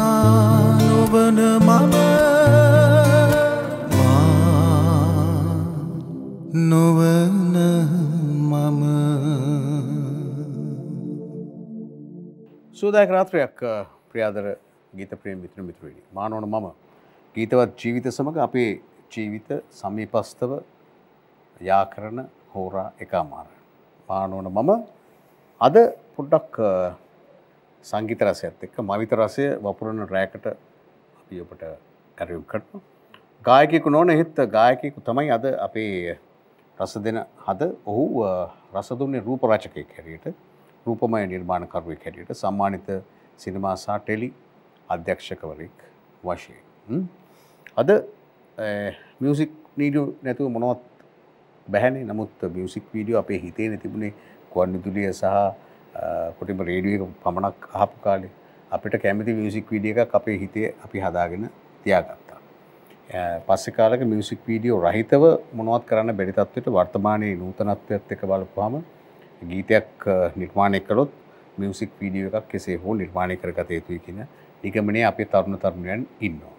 මානොවන මම නොවන මම සූදායක රාත්‍රයක් ප්‍රියාදර ගීත ප්‍රේම මිත්‍ර මිත්‍රවනි මානවන මම. ගීතවත් ජීවිත සමඟ අපේ ජීවිත සමීපස්තව යා කරන හෝරා එකමාර. මානෝන මම. අද පොඩ්ඩක් සංගීත රසයත් එක්ක මවිත රසය වපුරණ රෑකට අපි ඔපට ඇරයුම් කරන. ගායකෙකු නොන එහෙත් ගායකෙකු තමයි අද අපේ රස දෙන හද ඔහු රසදුන්නේ රූප රචකය හැරියට රූපමය නිර්මාණකරුවෙක් හැටියට සම්මානිත සිනමාසා ටෙලි අධ්‍යක්ෂකවරෙක් වශයෙන්. අද මියසික් නීඩියෝ නැතුව මොනවත් බැහැනේ නමුත් මියසික් වීඩියෝ අපේ හිතේ නැතිබුණේ කොන්නිදුලිය සහ කොටිම රේඩිය පමණක් අහපු කාලේ අපිට කැමති මියසික් වීඩිය එකක් අපේ හිතේ අපි හදාගෙන තියාගත්තා. පස්සෙ කාලක මියසික් වීඩියෝ රහිතව මොනවත් කරන්න බැරි තත්වයට වර්තමානයේ නූතනත්වයත් එක බලපුහම ගීතයක් නිර්මාණය කළොත් මියසික් වීඩියෝ එකක් කෙසේ හෝ නිර්මාණය කරගත යුතුයි කියන නිගමනය අපේ තරුණ තරුණයන් ඉන්නවා.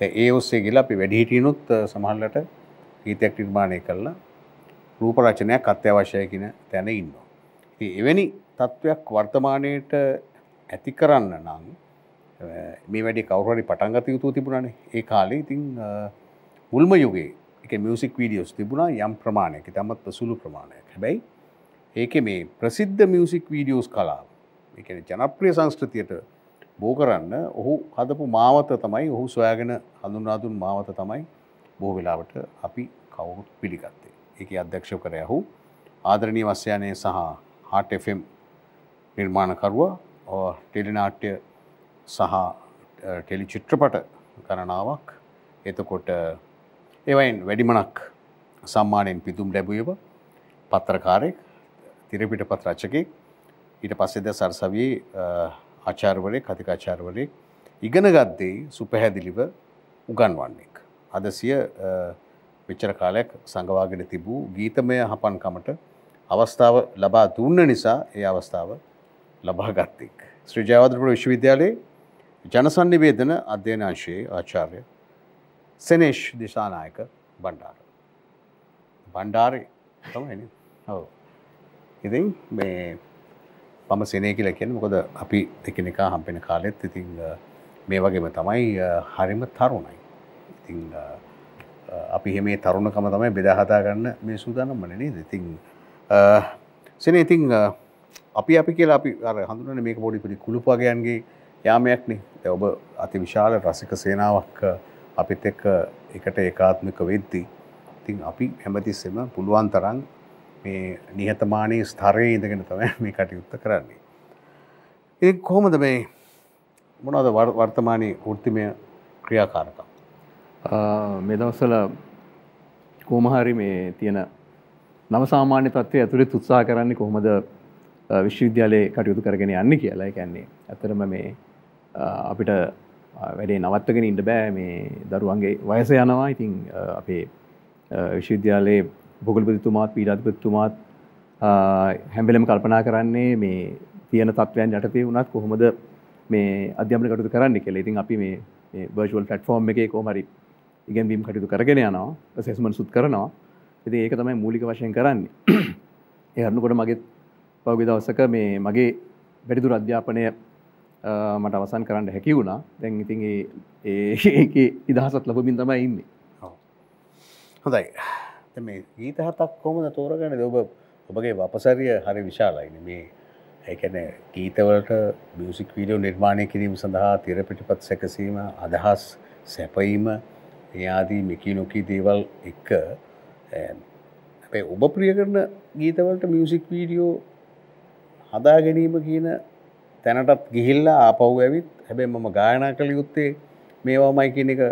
ඒ ඔස්සේ ගිලා අපි වැඩිහිටියනුත් සමහල්ලට ගීතයක් නිර්මාණය කරලා රූප රචනයක් අත්‍යවශ්‍යය කියන තැන ඉන්නවා. එවැනි තත්ත්වයක් වර්තමානයට ඇති කරන්න නම් මේ වැඩි කවුරරි පටන්ගත යුතු තිබුණන. ඒ කාලේ ඉතින් මුල්ම යුගේ එක මියසික් වීඩියෝස් තිබුණා යම් ප්‍රමාණයක. තමත් සුළු ප්‍රමාණයක්. හැබැයි ඒක මේ ප්‍රසිද්ධ මියසික් වීඩියෝස් කලාව එකන ජනප්‍රිය සංස්කෘතියට බෝ කරන්න ඔහු හදපු මාවත තමයි ඔහු සොයාගෙන හඳුන්නාදුන් මාවත තමයි බෝ වෙලාවට අපි කවුරුත් පිළිගත්තේ. එක අධ්‍යක්ෂ කර යහු ආදරණී වස්්‍යයනය සහ හාටම් නිර්මාණකරුවා ටෙලිනාට්‍ය සහ ටෙලි චිත්‍රපට ගණනාවක් එතකොට එවයින් වැඩිමනක් සම්මානයෙන් පිතුම් ලැබුවව පත්තරකාරෙක් තිරපිට පත් රච්චකෙක් ඊට පස්සෙද සරසවී ආචාර්වලය කතිකාචාර්වලේ ඉගෙන ගද්දේ සුපැහැදිලිව උගන්වන්නෙක්. අද සිය විච්චර කාලයක් සඟවාගෙන තිබූ ගීතමය හපන්කමට අවස්ථාව ලබා දුන්න නිසා ඒ අවස්ථාව ලබා ගත්තෙක්. ශ්‍රී ජයවදපුර විශ්වවිද්‍යාලයේ ජනසන්නිවේදන අධ්‍යනාංශයේ ආචාර්ය සෙනේෂ් දිසානායක බණ්ඩාර. බණ්ඩාරේ තමයි ඔව. ඉතින් මේ පම සෙනය කියල කියන මොකද අපි එකනෙකා හම්පෙන කාලෙත් ඉතිං මේ වගේම තමයි හරිම තරුණයි. ඉතිං අපි හෙමේ තරුණකම තමයි බෙදහතා ගන්න මේ සූදානම් මනනේ ඉතිං සෙන ඉතිං අපි අපි කියලා අපි හඳුන මේක පොඩිපිරි කුළුපගයන්ගේ යාමයක්නේ ඔබ අති විශාල රසික සේනාවක් අපිත් එක්ක එකට ඒකාත්මික වෙද්දී ඉතින් අපි හැමතිස්සෙම පුළුවන් තරන් මේ නිහතමානී ස්ථරය ඉඳගෙන තමයි මේ කටයුත්ත කරන්නේ. ඒ කොහොමද මේ මොනද වර්තමානී ෘත්තිමය ක්‍රියාකාරකම්. මේ දවස්සල කෝමහරි මේ තියෙන නම සාමාන්‍ය තත්වය ඇතුළේ තුත්සා කරන්නේ කොහොමද විශ්වවිද්‍යාලයේ කටයුතු කරගෙන යන්න කියලා. කැන්නේ ඇතරම මේ අපිට වැඩේ නවත්තගෙන ඉන්න බෑ. මේ දරුවන්ගේ වයස යනවා. ඉතින් අපේ විශ්වවිද්‍යාලයේ බොගල්පතිතුමාත් පීඩාධිපතිතුමාත් හැම්බෙලම කල්පනා කරන්නේ මේ තියෙන තත්වයන් යටතේ වුණත් කොහොමද මේ අධ්‍යමන කටුතු කරන්න කෙල ඉතින් අපි මේ බර්ජුවල් ෆටෆෝර්ම් එක කෝමරි ඉගැන්වීම් කටයුතු කරගෙන යනවා. සෙස්මන් සුත් කරනවා. ඉති ඒක තමයි මූලික වශයෙන් කරන්නේ. එහරන්නකොට මගෙත් පවගි දවසක මේ මගේ වැඩිදුර අධ්‍යාපනය මට අවසන් කරන්න හැකි වුණා. දැන් ඉතින් ඒ ඉදහසත් ලබමින් තමයි ඉන්නේ. හොඳයි. මේ ගීත හතක් කොමද තෝරගන්න? ඔබ ඔබගේ වපසරිය හරි විශාලයින මේ ඒකැන ගීතවලට මියසික් වීඩියෝ නිර්මාණය කිරීම සඳහා තිරපිටිපත් සැකසීම අදහස් සැපීම එයාදී මිකී නොකී දේවල් එක්ක අපේ ඔබ ප්‍රිය කරන ගීතවලට මියසික් වීඩියෝ හදා ගැනීම කියන තැනටත් ගිහිල්ලා ආපව් ඇවිත් හැබැ මම ගායනා කළ යුත්තේ මේවාමයි කියන එක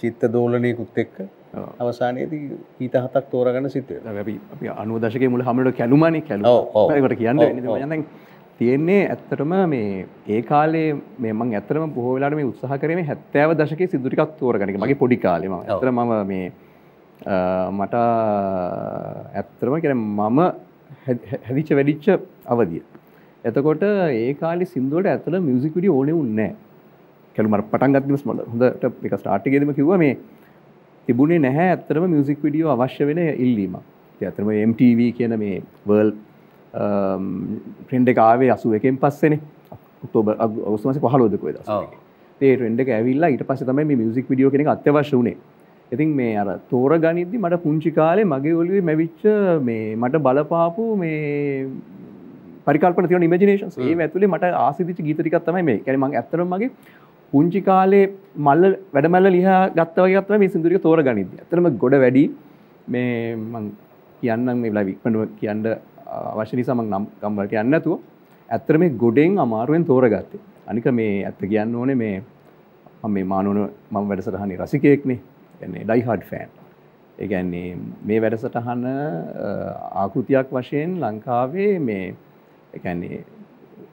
චිත්ත දෝලනයකුත් එක්ක අවසානයේදී ඊත හතක් තෝරගන්න සිත අපි අනුව දශක මුල හමට කැලුමනි කැලට කියන්න යන තියෙන්නේ ඇත්තටම මේ ඒ කාලේ මෙමන් ඇතරම බොහෝලාට මේ උත්සාහ කරම හැත්තෑව දශක සිදුරිකක් තෝරගනක මගේ පොඩි කාලෙම ඇතර ම මේ මට ඇත්තරම කෙන මම හැදිච්ච වැඩිච්ච අවදිය. එතකොට ඒ කාලි සිින්දුවට ඇතල මියසික් විඩිය ඕනෙ උන්නෑ කැලුමට පටන්ගත්ම මල හොඳට එක ස්ටාර්ටිගෙදම කිව මේ තිබුණේ නැහැ ඇත්තරම මියසික් විඩියෝ අවශ්‍ය වෙන ඉල්ලීම. ඇතරම MTV කියන මේ වර්ල් ට්‍රෙන්ඩ කාවේ අසු එකෙන් පස්සෙන. ඔක්තෝබ අවස්මස පහලෝදකුව ද ඒ ටෙන්ඩ ඇවිල්ලා ඊට පස තමයි මියසික් විඩියෝ කෙනෙ අත්‍යවශ්‍ය වනේ ඉතින් මේ අර තෝර ගනිද්දි මට පුංචි කාලේ මගේ ඔලිවේ මැවිච්ච මේ මට බලපාපු මේ පරිකල්පන තියන ඉමජිනේෂන් ඒ ඇතුලේ මට ආසිදිච ගීතරිකත් තමයි මේ. කැන මං ඇතරම මගේ පුංචි කාලේ මල්ල වැඩමල්ල ලිහා ගත්තවගත්ව මේ සිදුරික තෝර ගනිද ඇතරම ගොඩ වැඩි මේ කියන්නම් මේ ලා වික්පනුව කියන්න අවශ්‍ය නිසාමක් නම් ගම්වලට යන්නතුව ඇත්තර මේ ගොඩෙන් අමාරුවෙන් තෝරගත්තේ. අනික මේ ඇත්ත කියන්න ඕනේ මේ මේ මානුවන මම වැඩසටහනි රසිකයෙක්නේ. එන්නේ ඩයිහඩ් ෆෑන් ඒගැන්නේ මේ වැඩසටහන ආකෘතියක් වශයෙන් ලංකාවේ මේ එකන්නේ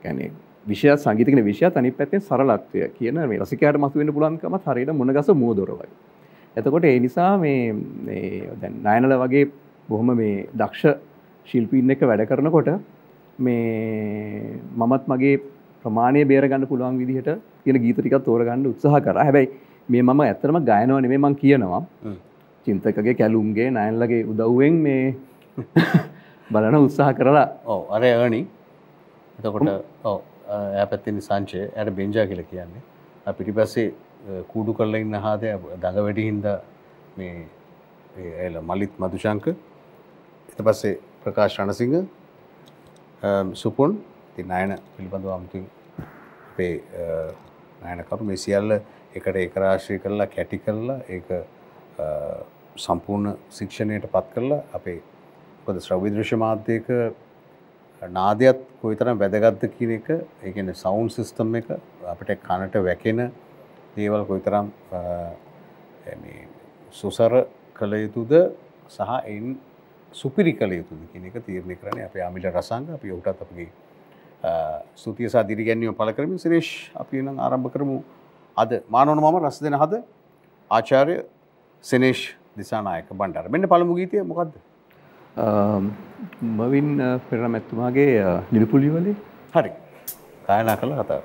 ගැනේ විෂය සංගීතකන විෂය තනි පැත්තෙන් සරලත්වය කියන මේ රසිකයට මතුවෙන්න පුළන්කම හරියට මුණගස මෝදොරවයි. එතකොට ඒ නිසා මේ නයනල වගේ බොහොම මේ දක්ෂ ශිල්පීන් එක වැඩ කරනකොට මේ මමත් මගේ ප්‍රමාණය බේරගන්න පුළුවන් විදිහට තියෙන ගීතටිකත් තෝරගන්න උත්සාහ කර. හැබැයි මේ මම ඇත්තරම ගයනවා නෙමේ මං කියනවා. චින්තකගේ කැලුම්ගේ නයන්ලගේ උදව්වෙන් මේ බලන උත්සාහ කරලා. ඕ අර ඒනි එතකොට ඔව ඇපැත්තිනි සංචය ඇයට බෙන්ජා කියල කියන්නේ. පිටි පස්සේ කූඩු කරල ඉන්න හාදය දඟ වැඩි හින්ද මේ ඇල මලිත් මදුශංක එත පස්සේ ප්‍රකාශ රණසිංහ සුපුන් ති නයන පිළිබඳව අමුතින් අපේ නයනකරු මේ සියල්ල එකට ඒකරාශ්‍රී කරලා කැටි කරලා ඒ සම්පූර්ණ ශික්ෂණයට පත් කරලා අපේ පොද ශ්‍රවිදෘශ්‍ය මාධ්‍යයක නාදයත් කොයිතරම් වැදගත්ද කියන එක ඒගැන සවුන් සිිස්ටම් එක අපට කනට වැකෙන දේවල් කොයිතරම් සුසර කළ යුතුද සහ එයින් සුපිරි කළ යුතුද කියන එක තීරණය කරන අප අමිල රසංග. අපි ඔහුටත් අපගේ ස්තුතියසා දිරිගැන්වීම පල කරමින් සිරේෂ් අපි නම් ආරම්භ කරමු. අද මානවන මම රස දෙන හද ආචාරය සනේෂ් දිසානායක බණ්ඩර. මෙන්න පළමු ගීතය මොකක්ද Um, මවින් uh, පෙරමැත්තුමාගේ uh, නිලපුලිවලේ? හරි. කායනා කළ කතාව.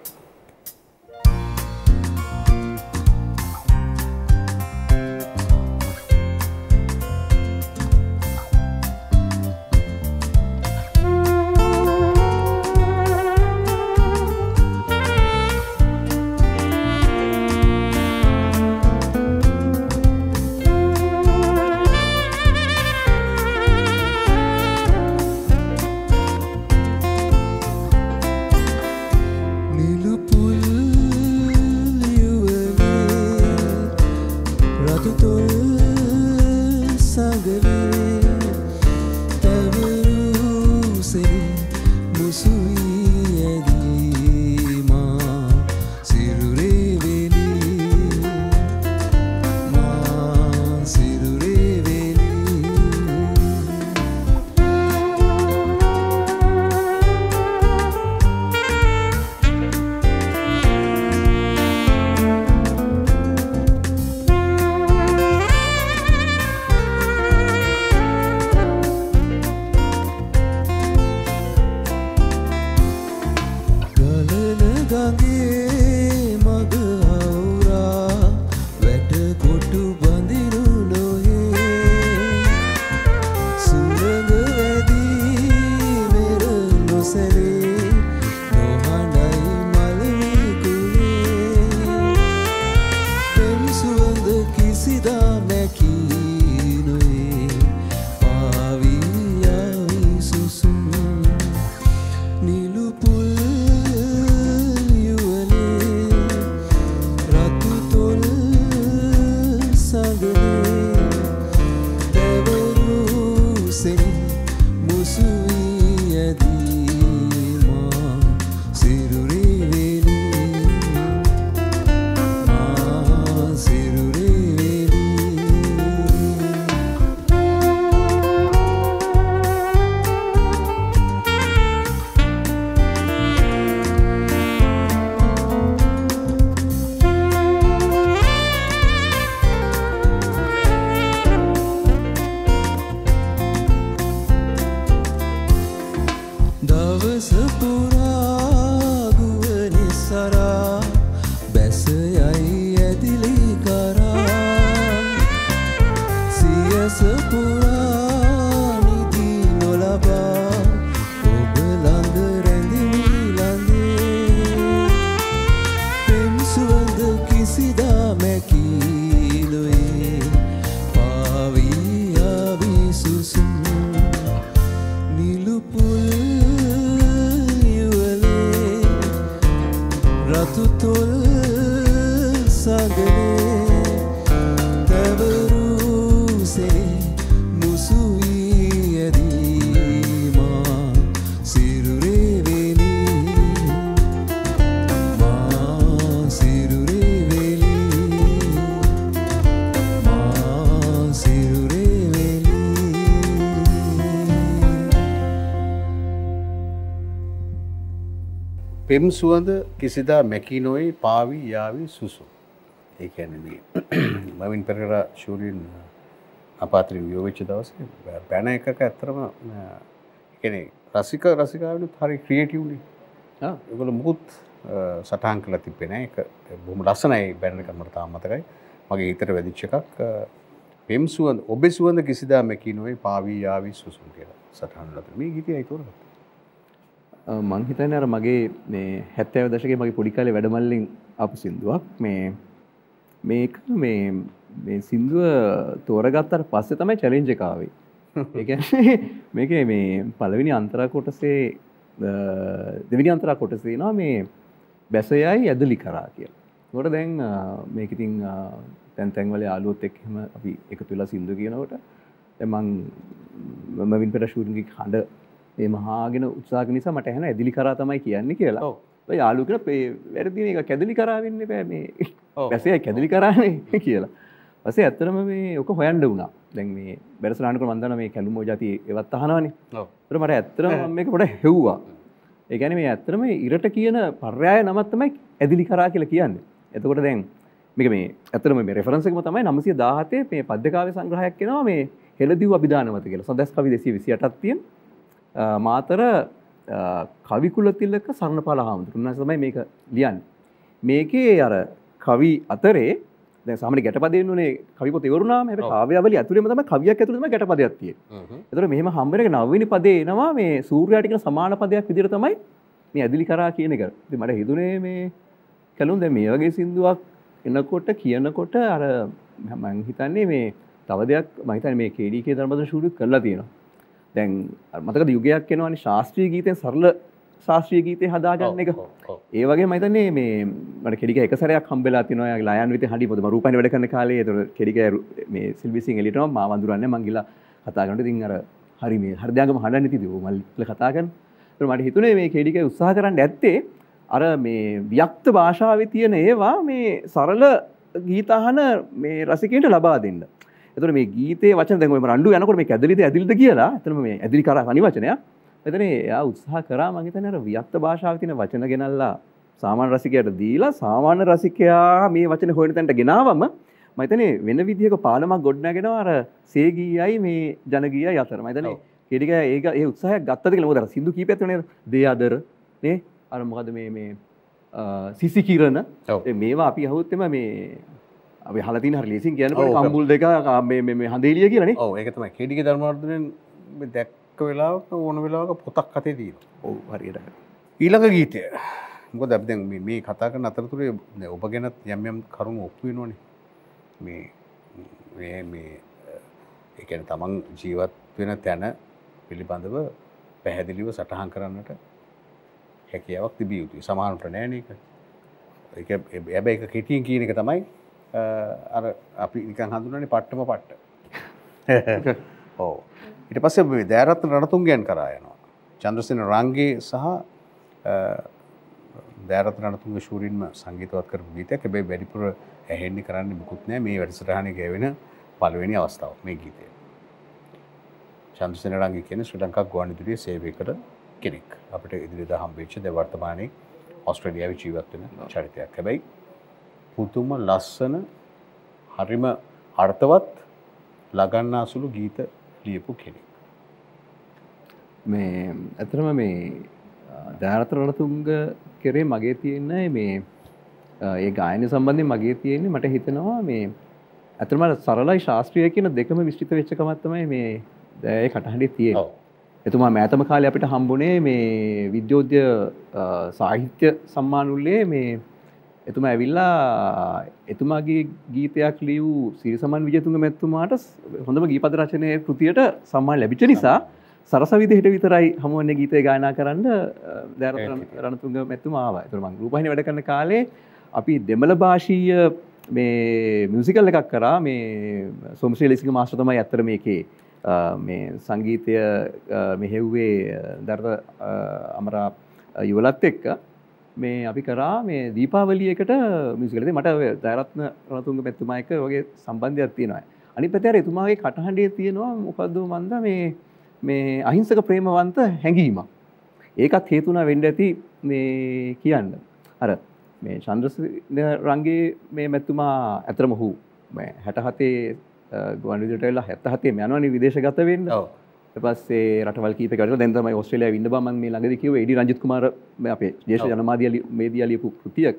betul. පෙම් සුවඳ කිසිදා මැකී නොයි පාවී යාවී සුසු. ඒ ඇනදී මවින් පෙරර ශූරීන් අපාතරින් වියෝවිච්ච දවස බැන එකක ඇත්තරම එකන රසික රසිකාවන හරි ක්‍රියටව්නේ එගොල මුකුත් සටහන් කල තිබෙන එක බොම ලස්සනයි බැනකමට තාමතකයි මගේ හිතට වැදිච්ච එකක් පෙම් සුවන්ද ඔබ සුවඳ කිසිදා මැකි නොයි පාවී යාවී සුසුන් කියලා සටහන් ලත මේ ගීතය අයිතුරගත මං හිතන්නේ අර මගේ මේ හැත්තෑව දශකයේ මගේ පොඩි කාලේ වැඩමල්ලෙන් ආපු සින්දුවක් මේ මේක මේ මේ සින්දුව තෝරගත්තට පස්සේ තමයි චැලෙන්ජ් එක ආවේ. ඒ කියන්නේ මේකේ මේ පළවෙනි අන්තරා කොටසේ දෙවෙනි අන්තරා කොටසේ එනවා මේ බැසයයි ඇදලි කරා කියලා. ඒකට දැන් මේක ඉතින් අ, තැන් තැන්වල යාළුවොත් එක්ක එහෙම අපි එකතු වෙලා සින්දු කියනකොට දැන් මං මම වින් පෙර ෂූටින්ග් එක හඬ මේ මහාගෙන කරන නිසා මට ඇහෙන ඇදලි කරා තමයි කියන්නේ කියලා. ඔව්. ඔය යාළුවෝ කියන මේ වැරදි මේක කැදලි කරා වෙන්න බෑ මේ. බැසයයි කැදලි කරානේ කියලා. ඊපස්සේ ඇත්තටම මේ ඔක හොයන්න වුණා. දැන් මේ බැරසලානක මන් දන්නවා මේ කැලුමෝ જાති ඒවත් අහනවනේ. ඒතර මට ඇත්තටම මම මේක පොඩ හෙව්වා. ඒ කියන්නේ මේ ඇත්තටම ඉරට කියන පර්යාය නමක් තමයි ඇදිලි කරා කියලා කියන්නේ. එතකොට දැන් මේක මේ ඇත්තටම මේ රෙෆරන්ස් එකම තමයි 917 මේ පද්‍යකාව්‍ය සංග්‍රහයක් එනවා මේ හෙළදිව් අභිදානවත කියලා. සඳස් කවි 228ක් තියෙන. අ, මාතර අ, කවිකුල තිලක සරණපාල උන්වහන්සේ තමයි මේක ලියන්නේ. මේකේ අර කවි අතරේ සාමාන්‍ය ගැටපදයෙන් උනේ කවි පොත ඉවරුනාම හැබැයි ඔව්. කාව්‍යාවලිය ඇතුළේම තමයි කවියක් ඇතුළේ තමයි ගැටපදයක් තියෙන්නේ. එතකොට මෙහෙම හම්බෙන එක නවවෙනි පදේ එනවා මේ සූර්යාට කියන සමාන පදයක් විදිහට තමයි මේ ඇදිලි කරා කියන එක. මට හිතුනේ මේ කලුන් දැන් මේ වගේ සින්දුවක් එනකොට කියනකොට අර මම හිතන්නේ මේ තව දෙයක් මම හිතන්නේ මේ KDK ධර්මදන ශූරියත් කරලා තියෙනවා. දැන් මතකද යුගයක් එනවනේ ශාස්ත්‍රීය ගීතෙන් සරල ශාස්ත්‍රීය ගීතේ හදාගන්න එක. ඒ වගේ මම හිතන්නේ මේ මට කෙඩික එක සැරයක් හම්බෙලා තියෙනවා යාගේ ලයන් විතේ හඬි පොද මම රූපයිනේ වැඩ කරන කාලේ ඒතර කෙඩික මේ සිල්වි සිං එලියටම මා වඳුරන්නේ මං ගිහලා කතා කරනකොට ඉතින් අර හරි මේ හෘදයාගම හඬන්නේ තියදී ඕ මල්ලි කතා කරන. ඒතර මට හිතුනේ මේ කෙඩික උත්සාහ කරන්න ඇත්තේ අර මේ ව්‍යක්ත භාෂාවේ තියෙන ඒවා මේ සරල ගීතහන මේ රසිකයන්ට ලබා දෙන්න. එතකොට මේ ගීතේ වචන දැන් ඔය රණ්ඩු යනකොට මේ ඇදලිද ඇදිලිද කියලා එතනම මේ ඇදිලි කරා තනි වචනයක්. එතන එයා උත්සාහ කරා මම හිතන්නේ අර ව්‍යක්ත භාෂාවේ තියෙන වචන ගෙනල්ලා සාමාන්‍ය රසිකයාට දීලා සාමාන්‍ය රසිකයා මේ වචන හොයන තැනට ගෙනාවම මම හිතන්නේ වෙන විදිහක පාලමක් ගොඩනගෙනවා අර සේගීයයි මේ ජනගීයයි අතර. ඔව්. කෙටික ඒක ඒ උත්සාහයක් ගත්තද කියලා මොකද සින්දු කීපයක් තියෙනනේ දේ අදර නේ අර මොකද මේ මේ සිසි කිරණ මේවා අපි අහුවොත් එම මේ අපි හලා තියෙන හරි ලේසින් කියනකොට ඔව්. කම්බුල් දෙක හඳේලිය කියලානේ ඔව ඒක තමයි. කෙඩික ධර්මවර්ධනයෙන් දැක්ක වෙලාවක ඕන වෙලාවක පොතක් අතේ දීන ඔව් හරියට. ඊළඟ ගීතය. මොකද අපි දැන් මේ- කතා කරන අතරතුරේ ඔබ ගැනත් යම් යම් කරුණු ඔප්පු වෙනවනේ. මේ මේ කියන්නේ තමන් ජීවත් වෙන තැන පිළිබඳව පැහැදිලිව සටහන් කරන්නට හැකියාවක් තිබිය යුතුයි. සමානට නෑන එක ඇබැයි එක කෙටියෙන් කියන එක තමයි අර අපි නිකන් හඳුනන්නේ පට්ටම පට්ට. ඕ ඉට පස්සේ මේ දෑරත්න රණතුන් ගැන් කරා යනවා. චන්ද්‍රසින රංගේ සහ දෑරත රනතුන්ග ශූරින්ම සංගීතවත් කර ගීතයක්. හැබැයි වැඩිපුර ඇහෙන්නේ කරන්න මුකුත් නෑ. මේ වැඩසටහන ගැවෙන පළවෙනි අවස්ථාව මේ ගීතය. චන්ද්‍රසන රංගි කියන ශ්‍රී ලංකා ගුවන්විදුලිය සේවය කළ කෙනෙක්. අපිට ඉදිරියට හම්බෙච්ච ද වර්තමානයේ ඔස්ට්‍රේලියාවේ ජීවත් වෙන චරිතයක්. හැබැයි පුතුම ලස්සන හරිම අර්ථවත් ලගන්නාසුළු ගීත ලියපු කෙනෙක් මේ ඇතරම මේ ධාරත රණතුංග කෙරේ මගේ තියෙන්නේ මේ ඒ ගායන සම්බන්ධයෙන් මගේ තියෙන්නේ මට හිතෙනවා මේ ඇතරම සරලයි ශාස්ත්‍රීය කියන දෙකම විශ්චිත වෙච්චකමත් තමයි මේ දැය කටහඬේ තියෙන්නේ. ඔව්. එතුමා මෑතම කාලේ අපිට හම්බුනේ මේ විද්‍යෝද්‍ය අ, සාහිත්‍ය සම්මානුල්ලේ මේ එතුමා ඇවිල්ලා එතුමාගේ ගීතයක් ලියූ සිරිසමන් විජයතුංග මැතිතුමාට හොඳම ගීපද රචනය කෘතියට සම්මාන ලැබිච්ච නිසා සරස විදිහට විතරයි හමුවන්නේ ගීතය ගායනා කරන්න දැර රණතුන්ග මැතුම ආව. තුරම රූපහිනි වැඩ කරන කාලේ අපි දෙමළ භාෂීය මේ මියසිකල් එකක් කරා. මේ සොමශ්‍රී ලෙසික මාස්ට්‍ර තමයි ඇත්තර මේකේ මේ සංගීතය මෙහෙව්වේ දර්ද අමරා යුවලත් එක්ක මේ අපි කරා මේ දීපාවලියකට මිසිකලද මට දෑරත්න රනතුන්ග පැත්තුමයක වගේ සම්බන්ධයක් තියෙනවා අනි පැතර එතුමාගේ කටහඬේ තියෙනවා මොකක්ද මන්ද මේ මේ අහිංසක ප්‍රේමවන්ත හැඟීමක්. ඒකත් හේතුන වෙන්ඩ ඇති මේ කියන්න. අර මේ චන්ද්‍රස රංගේ මේ මැත්තුමා ඇතරම හූ හැට හතේ ගුවන්විදටලා හැත්ත හතේ යනවනි විදේශ ගත වෙන්න පස්සේ රටවල් කීපකට දැන්තම ඔස්ට්‍රලයා විඳ බම මේ ළඟද කිව එඩි රජත් කුමාර අපේ ජේෂ ජනමාදියල මේදියලියපු කෘතියක්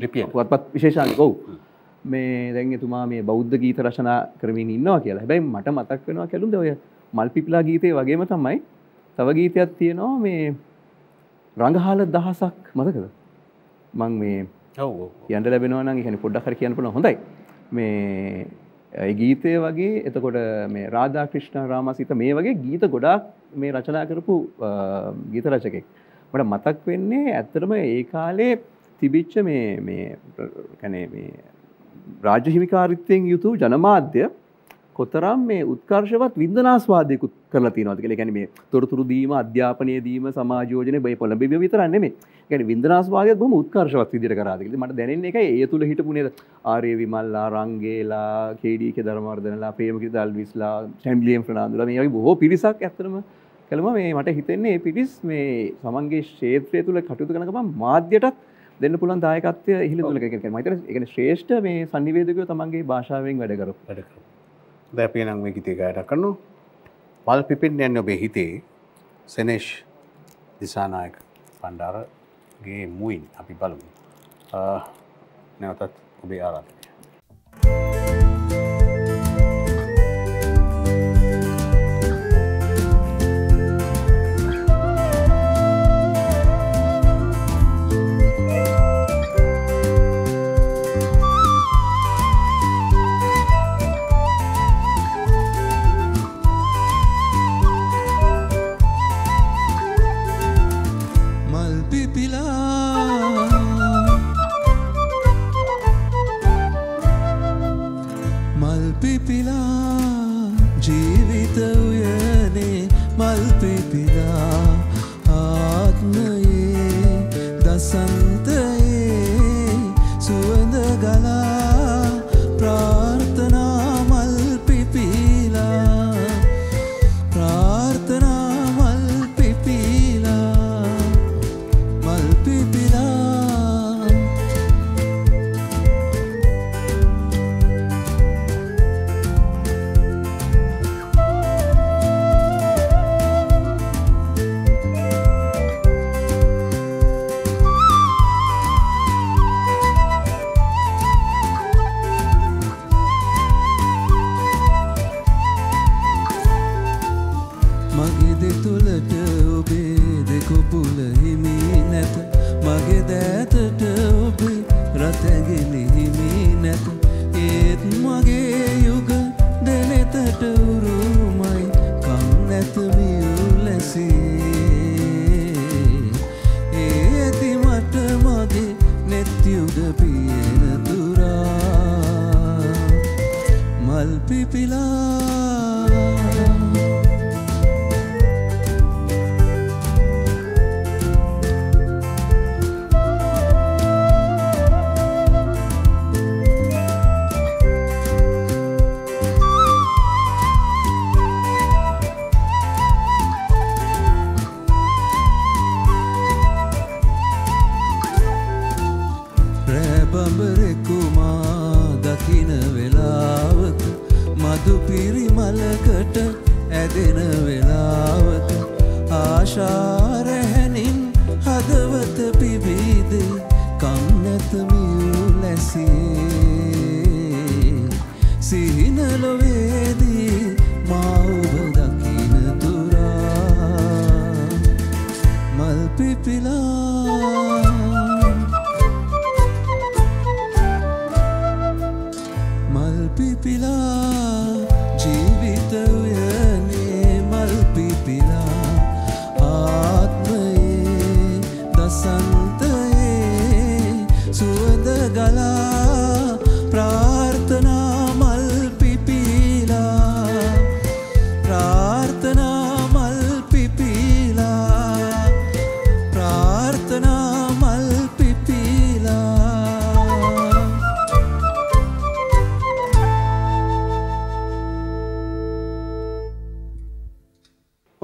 ලිපියත්පත් විශේෂාන් ඔවු. මේ දැන් එතුමා මේ බෞද්ධ ගීත රශනා කරමින් ඉන්නවා කියලා. හැබැයි මට මතක් වෙනවා කැලුද ඔය මල්පිපිලා ගීතය වගේම තමයි තව ගීතයක් තියෙනවා මේ රඟහාල දහසක්. මතකද? මං මේ යන්ට ලැබෙනවා නම් හැනි පොඩ්ඩක් හරි කියන්න පුළුවන්. හොඳයි. මේ ගීතය වගේ එතකොට මේ රාධා ක්‍රිෂ්ණ රාමසිත මේ වගේ ගීත ගොඩාක් මේ රචනා කරපු ගීත රචකෙක්. මට මතක් වෙන්නේ ඇත්තටම ඒ කාලේ තිබිච්ච මේ මේ කැනේ මේ රාජ්‍ය හිමිකාරිත්වයෙන් යුතු ජනමාධ්‍ය කොතරම් මේ උත්කර්ශවත් වින්දනාස්වාදයකුත් කරලා තියෙනවද කියලා. කියන්නේ මේ තොරතුරු දීම, අධ්‍යාපනය දීම, සමාජෝජනය බයි පොළඹවීම විතර නෙමෙයි. කියන්නේ වින්දනාස්වාදයත් බොහොම උත්කර්ශවත් විදිහට කරාද කියලා. මට දැනෙන්නේ ඒකයි ඒ තුල හිටපු නේද ආර්ය විමල්ලා, රංගේලා, කේඩී.කේ ධර්මවර්ධනලා, ප්‍රේමකිත දල්විස්ලා, චැම්බිලියන් ෆර්නාන්දුලා මේ වගේ බොහෝ පිරිසක් ඇත්තටම කළම මේ මට හිතෙන්නේ මේ පිරිස් මේ සමන්ගේ ක්ෂේත්‍රය තුල කටයුතු කරන ගමන් මාධ්‍යයටත් දෙන්න පුළුවන් දායකත්වය ඉහළ තුල එක මම හිතන්නේ ඒ කියන්නේ ශ්‍රේෂ්ඨ මේ sannivedakayෝ තමන්ගේ භාෂාවෙන් වැඩ කරපු වැඩ කරපු දැපේ නං මේ ගීතය ගායනා කරනු පල් පිපෙන් යන්න ඔබේ හිතේ සෙනේෂ් දිසානායක පණ්ඩාරගේ මුයින් අපි බලමු. නැවතත් ඔබේ ආරාධනය. මල් sun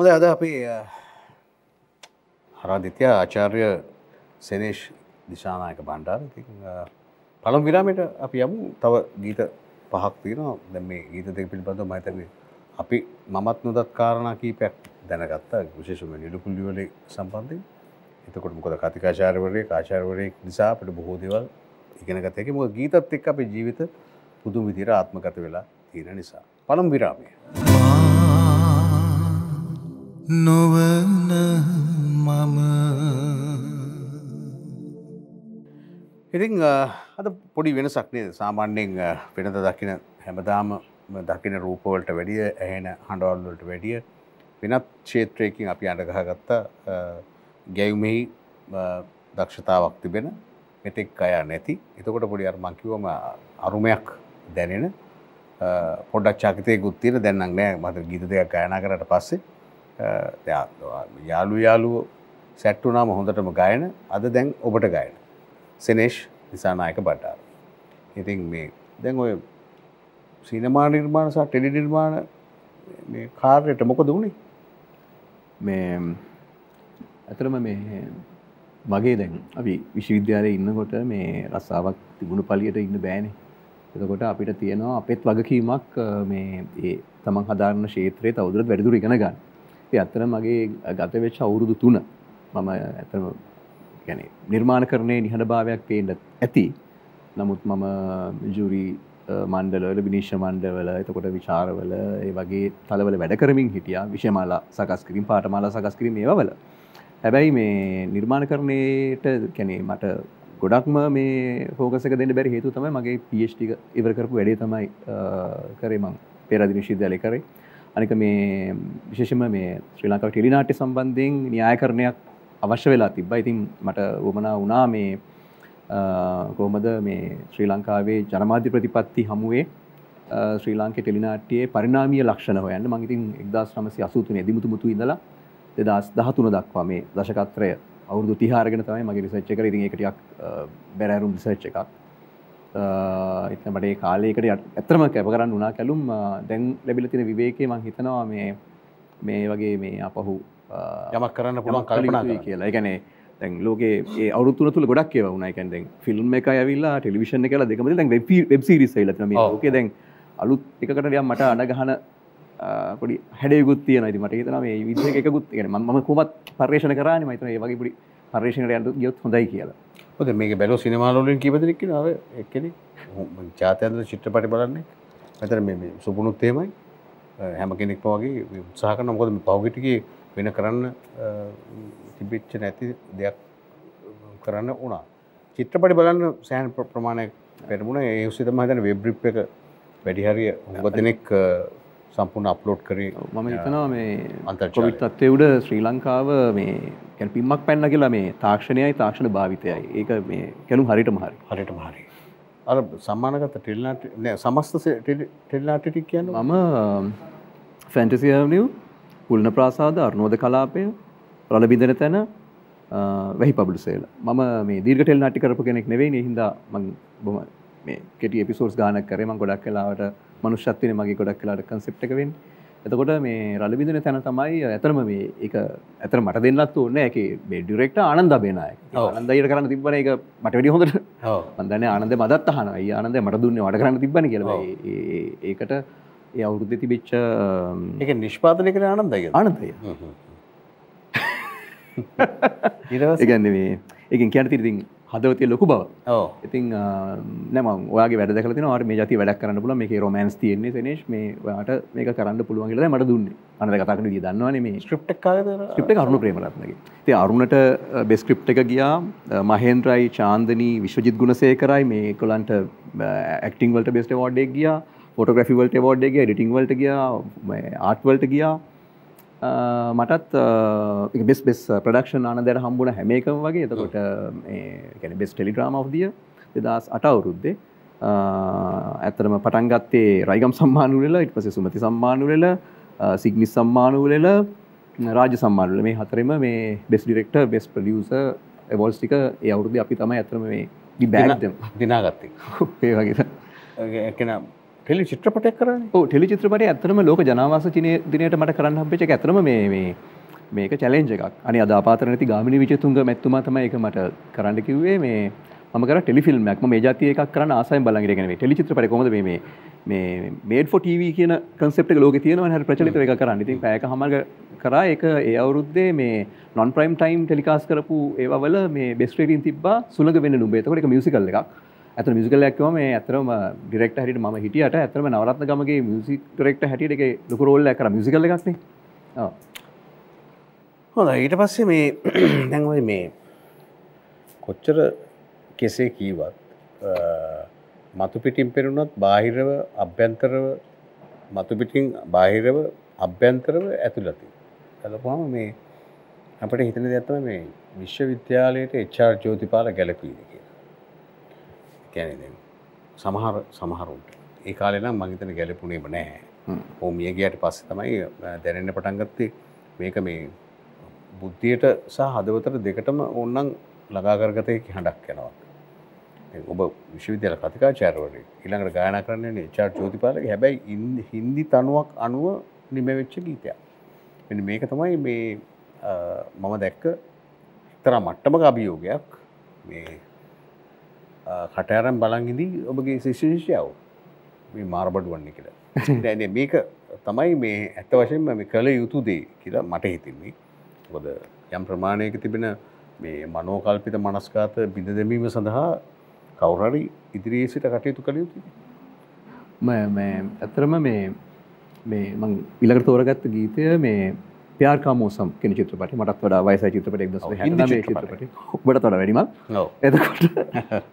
හොඳ අද අපේ හරාදිත්‍ය ආචාර්ය සෙනේෂ් දිශානායක බණ්ඩාර ඉතින් පළම් විරාමයට අපි යමු. තව ගීත පහක් තියෙනවා. දැන් මේ ගීත දෙක පිළිබඳව මම හිතන්නේ අපි මමත් නොදත් කාරණා කීපයක් දැනගත්තා. විශේෂයෙන්ම නිලුකුල්ලි වල සම්බන්ධයෙන්. එතකොට මොකද කතිකාචාර්යවරයෙක් ආචාර්යවරයෙක් නිසා අපිට බොහෝ දේවල් ඉගෙන ගත හැකි මොකද ගීතත් එක්ක අපේ ජීවිත පුදුම විදිහට ආත්මගත වෙලා තියෙන නිසා. පළම් විරාමය. නොවන මම. ඉතින් අ, අද පොඩි වෙනසක් නේද? සාමාන්‍යයෙන් අ, වෙනද දකින හැමදාම දකින රූපවලට වැඩිය ඇහෙන හඬවල්වලට වැඩිය වෙනත් ක්ෂේත්‍රයකින් අපි අඩගහගත්ත ගැයුමෙහි දක්ෂතාවක් තිබෙන මෙතෙක් අය නැති. එතකොට පොඩි අර මංකිවම අරුමයක් දැනෙන අ, පොඩ්ඩක් චකිතය ගුත්තිර දැන්නම් නෑ. මත ගීත දෙයක් ගයනා කරට පස්සේ අ, දෙයක් යාලු යාලුව සැට්ටුනාම හොඳටම ගයන අද දැන් ඔබට ගයන. සෙනේෂ් නිසානායක බට්ටාර. ඉතින් මේ දැන් ඔය සිනමා නිර්මාණ සහ ටෙලි නිර්මාණ මේ කාර්යට මොකද වුණේ මේ ඇතරම මේ මගේ දැන් අපි විශ්වවිද්‍යාලය ඉන්නකොට මේ රස්සාාවක් තිබුණු පලියට ඉන්න බෑනේ. එතකොට අපිට තියෙනවා අපෙත් වගකීමක් අ, මේ ඒ තමන් හදාරන්න ශේත්‍රයේ තවදුරට වැඩිදුර ඉගෙන ගන්න. ඒ අත්තර මගේ ගත වෙච්ච අවුරුදු තුන මම ඇතරම ගැන නිර්මාණ කරණය නිහඬ භාවයක් පේට ඇති. නමුත් මම ජුරි මණ්ඩලවල විනිශ්ෂ මණ්ඩවල එතකොට විචාරවල ඒ වගේ තලවල වැඩ කරමින් හිටිය. විෂයමාලා සකස් කිරීම පාටමාලා සකස් කිරීම ඒවල හැබැයි මේ නිර්මාණ කරණයට කැනේ මට ගොඩක්ම මේ ෆෝකසක දෙන්න බැරි හේතු තමයි මගේ පිෂ්ටික ඉවර කරපු වැඩේ තමයි අ, කරේ මං. පෙරදි විශ්විද්‍යාලය කරේ. අනික මේ විශේෂම මේ ශ්‍රී ලංකාව ටෙලිනාට්‍ය සම්බන්ධයෙන් න්‍යාය කරණයක් අවශ්‍ය වෙලා තිබ්බ. ඉතින් මට වමනා වනා මේ අ, කොහොමද මේ ශ්‍රී ලංකාවේ ජනමාධ්‍ය ප්‍රතිපත්ති හමුවේ අ, ශ්‍රී ලාංකේ ටෙලිනාට්‍යයේ පරිනාමීය ලක්ෂණ හොයන්න. මං ඉතින් එක්දස් නමසි අසූතුනේ දිමුතුමුතු ඉඳලා දෙදස් දහතුන දක්වා මේ දශකත්‍රය අවුරුදු තිහාරගෙන තමයි මගේ රිසච්ච එක. ඉතින් එකටියක් බැරෑරුම් රිසර්ච් එකක්. එතන මට ඒ කාලයකට ඇත්තම කැප කරන්න උනා කැලුම් දැන් ලැබිල තියෙන විවේකේ මං හිතනවා මේ මේ වගේ මේ අපහු යමක් කරන්න පුළුවන් කල්පනා කරන්න. කියලා. එකනේ දැන් ලෝකේ අවුරුත්තුන තුළ ගොඩක් ඒව වුණා. කියන්නේ දැන් ෆිල්ම් එක ඇවිල්ලා ටෙලිවිෂන් එක දෙකම දැන් වෙබ් වෙබ් සීරීස් ඇවිල්ලා තියෙනවා. මේ ඔව්. ලෝකේ දැන් අලුත් එකකට ටිකක් මට අඩ ගහන අ, පොඩි හැඩයකුත් තියෙනවා. ඉතින් මට හිතෙනවා මේ විදිහක එකකුත් කියන්නේ මම මම කොහොමත් පරිශන කරානේ. මම හිතනවා ඒ වගේ පොඩි යන්න ගියොත් හොඳයි කියලා හොද මේක බැලෝ සිනමාලෝලින් කීපදෙනෙක් අව එක්කෙනෙ ජාතයන්ද චිත්‍රපටි බලන්නේ. මෙතන මේ සුපුණුත් තේමයි හැම කෙනෙක්ම වගේ උත්සාහ කරන මොකද පවගටිගේ වෙන කරන්න තිබිච්ච නැති දෙයක් කරන්න වුණා. චිත්‍රපටි බලන්න සෑන් ප්‍රමාණයක් පෙරමුණ. ඒ උසිතම හතන වෙබ්‍රිප් එක වැඩිහරිය හොඟ දෙනෙක් සම්පූර්ණ අප්ලෝඩ් කරේ මම හිතනවා මේ අන්තර්ජාලය. කොවිත් තත්වය උඩ ශ්‍රී ලංකාව මේ කැන පිම්මක් පැන්න කියලා මේ තාක්ෂණයයි තාක්ෂණ භාවිතයයි. ඒක මේ කැලුම් හරිට මහරි හරිට මහරි අර සම්මානගත ටෙල්නාට සමස්ත ටෙල්නාටිටික් කියන්න? මම ෆැන්ටසියනිව් පුල්න ප්‍රාසාද අර්නෝද කලාපය රල බිඳන තැන වැහි පබුලුසේල මම මේ දීර්ගටෙල් නාටි කරපු කෙනෙක් නෙවෙයි හින්දා මං බොම මේ කෙටි එපිසෝස් ගානක් කරේ. මං ගොඩක් කලාවට මනුෂ්‍යත්වන මගේ ගොඩක් කලාට කන්සෙප්ට එකවෙන් එතකොට මේ රලබිඳන තැන තමයි ඇතරම මේ එක ඇතර මට දෙන්නත් ඕන්න ඇක මේ ඩිරෙක්ට ආනන්ද බේනය ඔව්. ආනන්දයට කරන්න තිබන එක මට වැඩි හොඳට. ඔව්. මන්දන ආනන්ද මදත් අහන ආනන්ද මට දුන්න වඩ කරන්න තිබන කියල. ඒකට ඒ අවුරුද්ධ තිබිච්ච එක නිෂ්පාතනය කර ආනන්දය ආනන්දය. ඉරවස ඒගන්න මේ ඒකින් කියන තිරිතින් හදවතය ලොකු බව. ඉතින් නම ඔයාගේ වැඩ කලන ට මේ ජති වැඩක් කරන්න පුල මේ රෝමන්ස් තියන්නේ සනේශ් මේ වාට මේක කරන්න පුළුවන් කියලා මට දුන්න. අනද කතාකට දී දන්නවන මේ. කාද ස්ක්‍රප්ට කරුණු ප්‍රේමරත්නගේ. ති අරුණට බෙස්ක්‍රප් එක ගියා මහෙන්ද්‍රයි චාන්දනී විශ්වජිත් ගුණසය කරයි මේ කොලන්ට ඇක්ටිං වලට බෙස්ට වෝඩ්ඩක් ගියා ෆොටෝග්‍රෆි වලට වෝඩ්ඩගේ ඩිටිං වලට ගියා ආට්වලට ගියා මටත් බෙස් බෙස් ප්‍රඩක්ෂන් ආනදර හම්බුණ හැම එකම වගේ. එතකොට බෙස් ටෙලිග්‍රාම අවදිය දෙදස් අට අවුරුද්දේ. ඇතරම පටන් ගත්තේ රයිගම් සම්මානුවෙල ඉට පස සුමති සම්මානුවෙල සිග්නිස් සම්මානුවලල රාජ සම්මානුල මේ හතරම මේ බෙස් ඩිරෙක්ට බෙස් ප්‍රඩියස එවොල්ස්ටික ඒ අවුරුදු අපි තමයි ඇතරම මේ බෑග දිනාගත්තේ. ඒ වගේ. එකන ටෙලි චිත්‍රපටයක් කරන්න? ටෙලි චිත්‍රපට ඇතරම ලෝක ජනවාස චනය දිනයට මට කරන්න හම්පෙච ඇතරම මේ මේ මේක චලෙන්ජ එකක්. අනි අදාපාතර නැති ගාමිනි විචතුන්ග මැත්තුමා තමයි එක මට කරන්න කිව්වේ. මේ මක ටෙලිෆිල්ම් ක්ම මේ ජාතිය එකක් කරන්න ආසය බලගරගෙන ටෙලි චිත්‍රපට කොමද මේ මේ මේඩ ෆෝ ටව කියන කන්සෙප්ට ලෝක තියෙනව හ ප්‍රචලිත එක කරන්න. ඉතින් පැයක හමග කරා එක ඒ අවුරුද්දේ මේ නොන් ප්‍රයිම් ටයිම් ටෙලිකාස් කරපු ඒවල මේ බෙස්ටේටින් තිබා සුළඟ වෙන්න නුබේතකට එක මියසිකල් එකක්. ඇත මිසිකලක්ව මේ ඇතරම ඩිරෙක්ට හට ම හිටියට ඇතරම නවරත්න ගමගේ මියසික් ටරෙක්ට හැටියට එක ලොකරෝල්ල කර. මිසිකල එකක්නේ හොඳ ඊට පස්සේ මේ දැන්වයි මේ කොච්චර කෙසේ කීවත් මතු පිටින් පෙරුණොත් බාහිරව අභ්‍යන්තරව මතුපිටින් බාහිරව අභ්‍යන්තරව ඇතුළති ඇලපුහම මේ අපට හිතන දැත්තම මේ විශ්වවිද්‍යාලයට එච්චාර් ජෝතිපාල ගැලපීද කැනෙ සමහර සමහරුන්ට ඒ කාලෙනම් මගතන ගැලපුණේම නෑ ඕ මිය ගියට පස්ස තමයි දැනෙන්න පටන්ගත්තේ මේක මේ බුද්ධියට සහ හදවතර දෙකටම ඔන්නන් ලගාකරගතය හඬක් යනවා. ඔබ විශ්වවිද්‍යාල කතිකාචාරවර ඉළඟට ගායන කරන්නේ චාර් චෝතිපාලක හැබැයි හින්දි තනුවක් අනුව නිමවෙච්ච ගීතයක්. එ මේක තමයි මේ මම දැක්ක එක්තර මට්ටමක අභියෝගයක්. මේ කටයරම් බලංගිදී ඔබගේ ශිෂ්‍යශිෂයාව මේ මාර්බඩු වන්නේ කියලා. දැන මේක තමයි මේ ඇත්ත වශයෙන්ම මේ කළ යුතු දේ කියලා මට හිතින්නේ. ොද යම් ප්‍රමාණයක තිබෙන මේ මනෝකල්පිත මනස්කාත බිඳ දෙමීම සඳහා කවුරරි ඉදිරියේ සිට කටයුතු කළ යුතු ඇතරම මේ මේ මං ඉලකට තෝරගත්ත ගීතය මේ ප්‍යාර්කාමෝසම් කෙන චිත්‍රපට මටත් වඩා වයිස චිත්‍රපට ද චිත්‍රපට ඔබට තොඩ වැඩීම එතකොට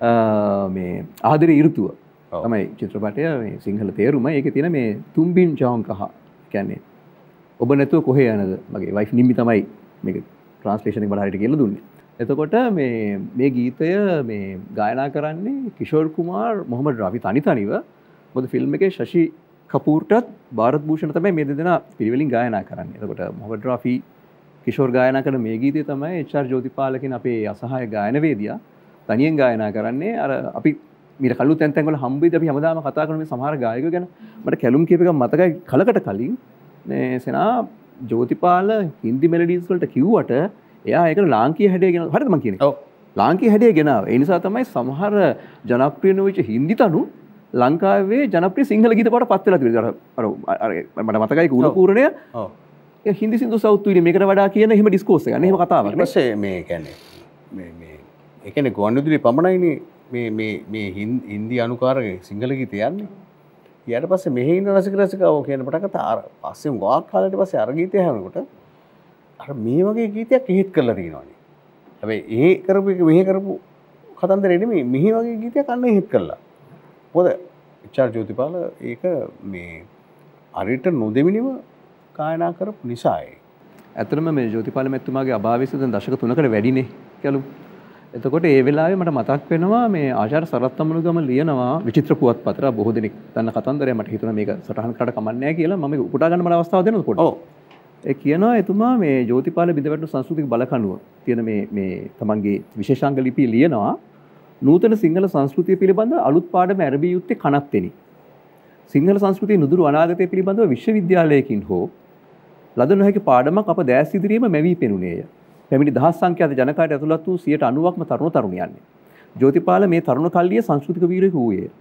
මේ ආදර ඉරුතුව තමයි චිත්‍රපටය සිංහල තේරුම ඒක තියෙන මේ තුම්බින් චවන් කහ කැන්නේ ඔබ නැතුව කොහේ යනද? මගේ වයිෆ් නිමි තමයි මේ ට්‍රන්ස්ලේෂන බලහට කියල දුන්නේ. එතකොට මේ ගීතය මේ ගායනා කරන්නේ කිෂෝර් කුමාර් මොහමද රාවි තනි තනිව. බොද ෆිල්ම් එක ශෂි කපූර්ටත් භාරත් භූෂණ තමයි මේ දෙදෙන පිළිවෙලින් ගායනා කරන්න. එතකොට මොහමද රාෆී කිෂෝර් ගායනා කරන මේ ගීතය තමයි එච්චර් ජෝතිපාලකින් අපේ අසහාය ගායනවේදියා තනියෙන් ගායනා කරන්නේ අර අපි මිට කලු තැන්තැන්වල හම්බිද අපි හමදාම කතා කරන සමහර ගායක ගැන මට කැලුම් කියපක මතකයි. කලකට කලින් සෙනා ජෝතිපාල හින්දි මෙලඩීස්වලට කිව්වට එයා එක ලාංකී හැඩේ ගෙන හරිම කියන ලාංකී හැඩේ ගෙනාව. එනිසා තමයි සමහර ජනප්‍රියනවිච හින්දි තනු ලංකාවේ ජනප්‍රී සිංහල ගීත පට පත්වල මට මතකයි කුණ පූරණය. හිදි සිදු සෞත්තුවන මේකට වඩා කියන හිම ඩිස්කෝස නම කතාව සේ මේ කැන්නේ එකන ගොන්ඩුදිරි පමණයින මේ හින්දි අනුකාරය සිංහල ගීත යන්නේ. යට පස්ස මෙහින්න රසික රසිකාව කියන පටක අර පස්සෙම වාක් කාලට පස්සේ අරගීතය හැනකොට අර මේ වගේ ගීතයක් එහෙත් කරලා තියෙනවානේ හැබැයි ඒ කරපු එක මෙහෙ කරපු කතන්දරේ නෙමෙයි. මෙහි වගේ ගීතයක් අන්න එහෙත් කළා මොකද එච්.ආර්. ජෝතිපාල ඒක මේ අරිට නොදෙමිනිව කායනා කරපු නිසායි. ඇතරම මේ ජෝතිපාල මැත්තුමාගේ අභාවිස දශක තුනකට වැඩිනේ කැලු එතකොට ඒ වෙලාවේ මට මතක් වෙනවා මේ ආචාර සරත්තමනු ගම ලියනවා විචිත්‍ර පුවත් පතර බොහෝ දෙනෙක් දන්න කතන්දරය මට හිතුන මේක සටහන් කට කමන්නෑ කියලා මම උපුටා ගන්න අවස්ථාව දෙන කොට ඒ කියනවා එතුමා මේ ජෝතිපාල බිඳවැටු සංස්කෘතික බලකනුව තියෙන මේ තමන්ගේ විශේෂංග ලිපි ලියනවා නූතන සිංහල සංස්කෘතිය පිළිබඳ අලුත් පාඩම ඇරබිය යුත්තේ කනත්තෙනි. සිංහල සංස්කෘතිය නුදුරු අනාගතය පිළිබඳව විශ්වවිද්‍යාලයකින් හෝ ලද නොහැකි පාඩමක් අප දෑස් ඉදිරියේම මැවී පෙනුනේය. පැමිණි දහස් සංඛ්‍යාත ජනකායට ඇතුළත් වූ සියයට අනුවක්ම තරුණ තරුණියන්නේ. ජෝතිපාල මේ තරුණ කල්ලිය සංස්කෘතික වීරයෙකු වූයේ.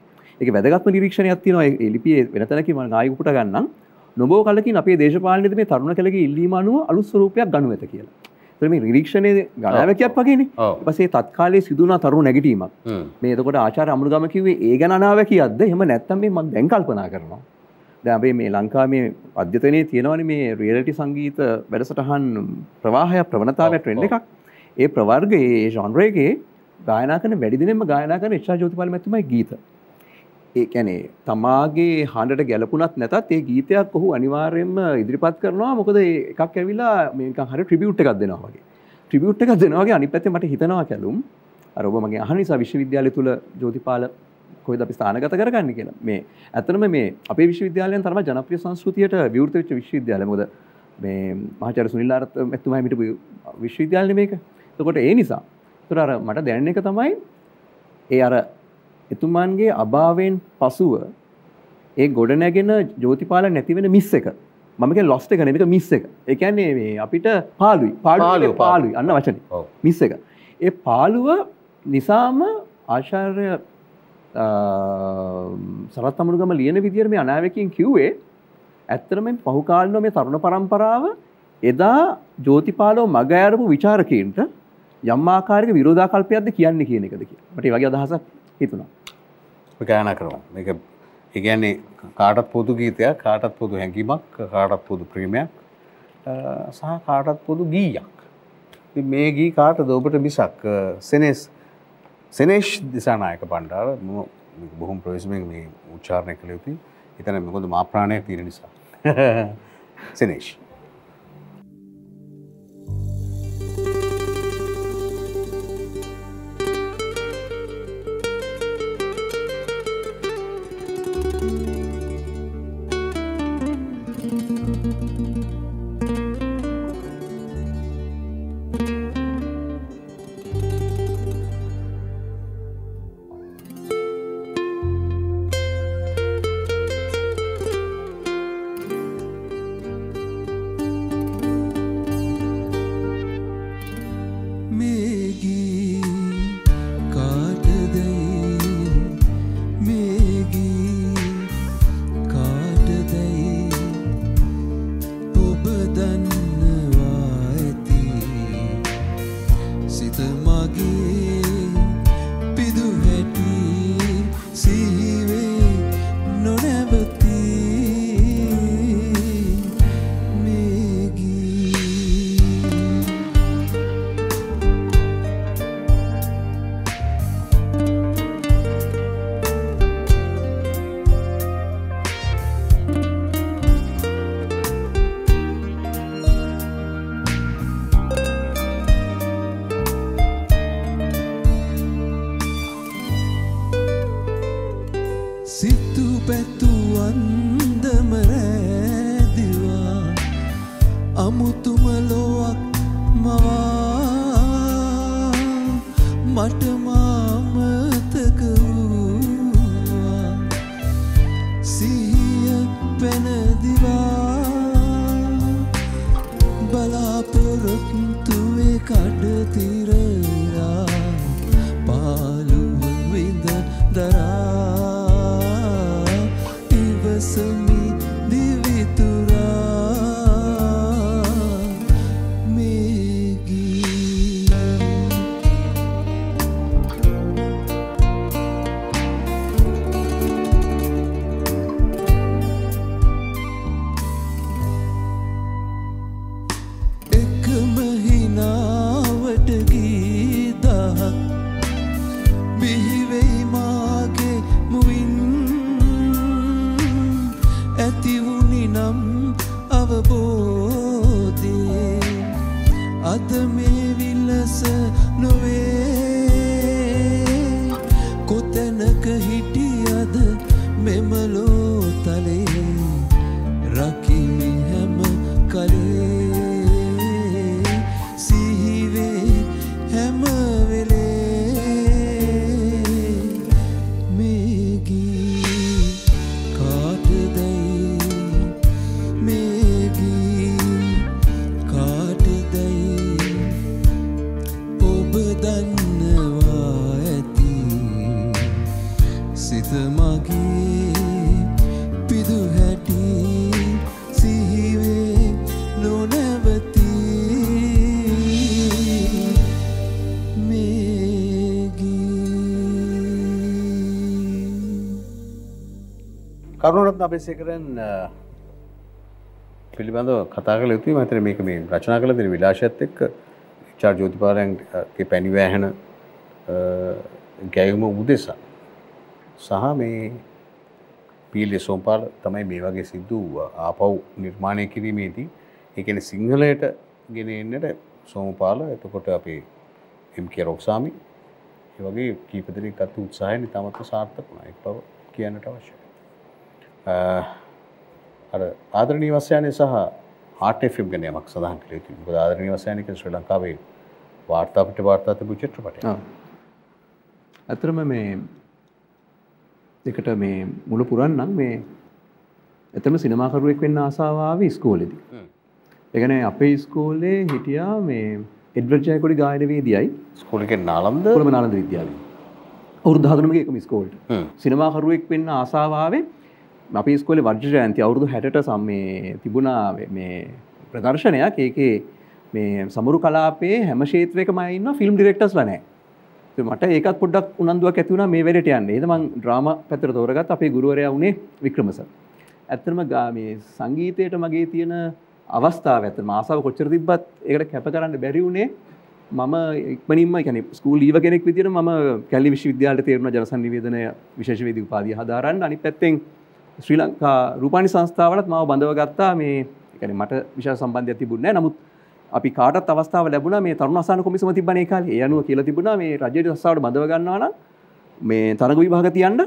ඒක වැදගත්ම නිරීක්ෂණයක් තියෙනවා ඒ ලිපියේ වෙන තැනකින් මම ආයෙ උපුට ගන්නම්. නොබෝ කලකින් අපේ දේශපාලනයේද මේ තරුණ කලගේ ඉල්ලීම අනුව අලුත් ස්වරූපයක් ගනු ඇත කියලා. ඒතර මේ නිරීක්ෂණයේ ගණාවකයක් වගේනේ. ඊපස්සේ තත්කාලයේ සිදුනා තරුණ නැගිටීමක්. මේ එතකොට ආචාර්ය අමුණුගම කිව්වේ ඒ ගැන අනාවැකියක්ද? එහෙම නැත්නම් මේ මම දැන් කල්පනා කරනවා. අපි මේ ලංකාවේ මේ අධ්‍යතනයේ තියෙනවනේ මේ රියැලිටි සංගීත වැඩසටහන් ප්‍රවාහය ප්‍රවණතාවය ට්‍රෙන්ඩ් එකක්. ඒ ප්‍රවර්ගයේ ඒ ජොන්ර් එකේ ගායනා කරන වැඩි දිනෙම ගායනා කරන එච්.ආර්. ජෝතිපාල මැතිතුමයි ගීත. ඒ කැනේ තමාගේ හඬට ගැලපුනත් නැතත් ඒ ගීතයක් ඔහු අනිවාර්යෙන්ම ඉදිරිපත් කරනවා. මොකද එකක් ඇවිලා මේක හරි ට්‍රිබියුට් එකක් දෙනවා වගේ. ට්‍රිබියුට් එකක් දෙනවාගේ අනිත් පැත්තේ මට හිතනවා කැලුම්. අර ඔබ මගේ අහන නිසා විශ්වවිද්‍යාලය තුළ ජෝතිපාල කොයිද අපි ස්ථානගත කරගන්න කියලා. මේ ඇත්තනම මේ අපේ විශ්වවිද්‍යාලයෙන් තරම ජනප්‍රිය සංස්කෘතියට විවෘත වෙච්ච විශ්වවිද්‍යාලය. මොකද මේ මහාචාර්ය සුනිල් ආරත් මැතිතුමා හිටපු විශ්වවිද්‍යාලනේ මේක. එතකොට ඒ නිසා. ඒතර අර මට දැනෙන එක තමයි ඒ අර එතුමාන්ගේ අභාවයෙන් පසුව ඒ ගොඩනැගෙන ජෝතිපාල නැතිවෙන මිස් එක කියන්නේ ලොස්ට් එක නෙමෙයි මිස් එක. ඒ කියන්නේ මේ අපිට පාළුයි. පාළුව, පාළුයි පාළුයි අන්න වචනේ. මිස් එක. ඒ පාළුව නිසාම ආචාර්ය සරත් අමුණුගම ලියන විදිහට මේ අනාවැකින් කිව්වේ ඇත්තටම මේ පහුකාලීන මේ තරුණ පරම්පරාව එදා ජෝතිපාලව මග ඇරපු ਵਿਚාරකීන්ට යම් ආකාරයක විරෝධාකල්පයක්ද කියන්නේ කියන එකද කියලා. මට වගේ අදහසක් හිතුණා. ගායනා කරමු. මේක ඉගැන්නේ කාටත් පොදු ගීතයක් කාටත් පොදු හැඟීමක් කාටත් පොදු ප්‍රීමයක් සහ කාටත් පොදු ගීයක්. ඉතින් මේ ගී කාට දෝබට මිසක් සෙනෙස් සෙනේෂ් දිසානායක පණ්ඩාර මම මේක බොහොම ප්‍රවේශමෙන් මේ උච්චාරණය කළ යුතුයි එතන මොකද මා ප්‍රාණයක් තියෙන නිසා. සෙනේෂ්. කරුණරත්න අබේසේකරන් පිළිබඳව කතා කළ යුතුයි. මම හිතන්නේ මේක මේ රචනා කළ දෙන විලාශයත් එක්ක චාර් ජෝතිපාලයන්ගේ පැණිවෑහෙන ගැයුම උදෙසා සහ මේ පීල්‍ය සෝම්පාල තමයි මේ වගේ සිද්ධ වූ ආපව් නිර්මාණය කිරීමේදී. ඒ කියන්නේ සිංහලයට ගෙන එන්නට සෝමපාල එතකොට අපේ එම්.කේ රොක්සාමි ඒ වගේ කීපදරේ ගත උත්සාහය නිතාමත්ම සාර්ථක වුණා. එක් බව කියන්නට අවශ්‍යයි. අර ආදරණීය වස්යානය සහ ආටෆම් ගැන යමක් සඳහන් කළ යුතුයි. මොකද ආදරණීය වස්යානික ශ්‍රී ලංකාවේ වාර්තා පිට වාර්තා තිබු චිත්‍රපටයක්. ඇතරම මේ එකට මේ මුල පුරන්නම් මේ එතම සිනමාකරුවෙක් වෙන්න ආසාාව ස්කෝලෙදි. එකන අපේ ස්කෝලේ හිටියා මේ එඩ්වර්ජයකොඩි ගායනවේදියයි ස්කෝලකෙන් නාලන්ද? කොළම නාලද විද්‍යාල. අවුරුද්ධාගනම එකම ස්කෝල්ට සිනමාකරුවෙක් වෙන්න ආසාාවේ අපි ස්කොල වර්ජ ඇන්ති අවුරුදු හැට සම්මේ තිබුණා මේ ප්‍රදර්ශනයක්. ඒකේ මේ සමුරු කලාපේ හැම ශේත්‍රයක මයින්න ෆිල්ම් ඩිරෙක්ටස් වනෑ මට ඒකත් පොඩක් උනන්දුවක් ඇතිවුණ මේ වැඩට යන්නේ. ඒද මං ඩ්‍රාම පැතර තෝරගත් අපේ ගුරුවරය වුණේ වික්‍රමස ඇත්තම ගාමේ සංගීතයට මගේ තියෙන අවස්ථාව ඇත මාසාව කොච්චර තිබත් ඒකට කැප කරන්න බැරි වුණේ මම ඉක්මනින්ම කැන ස්කූල් ලීව කෙනෙක් විදිර ම කැලි විශ්වවිද්‍යාලට තේරුණ ජනසන් නිවේදනය විශේෂවේදී උපාදී හදාරන්න. අනි පැත්තෙන් ශ්‍රී ලංකා රූපානි සංස්ථාවලත් මාව බඳව ගත්තා. මේ එකන මට විශා සම්බන්ධය තිබුණෑ නමුත් අපි කාටත් අවස්ථාව ලැබුණ. මේ තරුණ අසාන කොමිසම තිබන කාල. යනුව කියල තිබුණ මේ රජයට සස්සාවට බඳව ගන්නවන මේ තරග විභාග තියන්න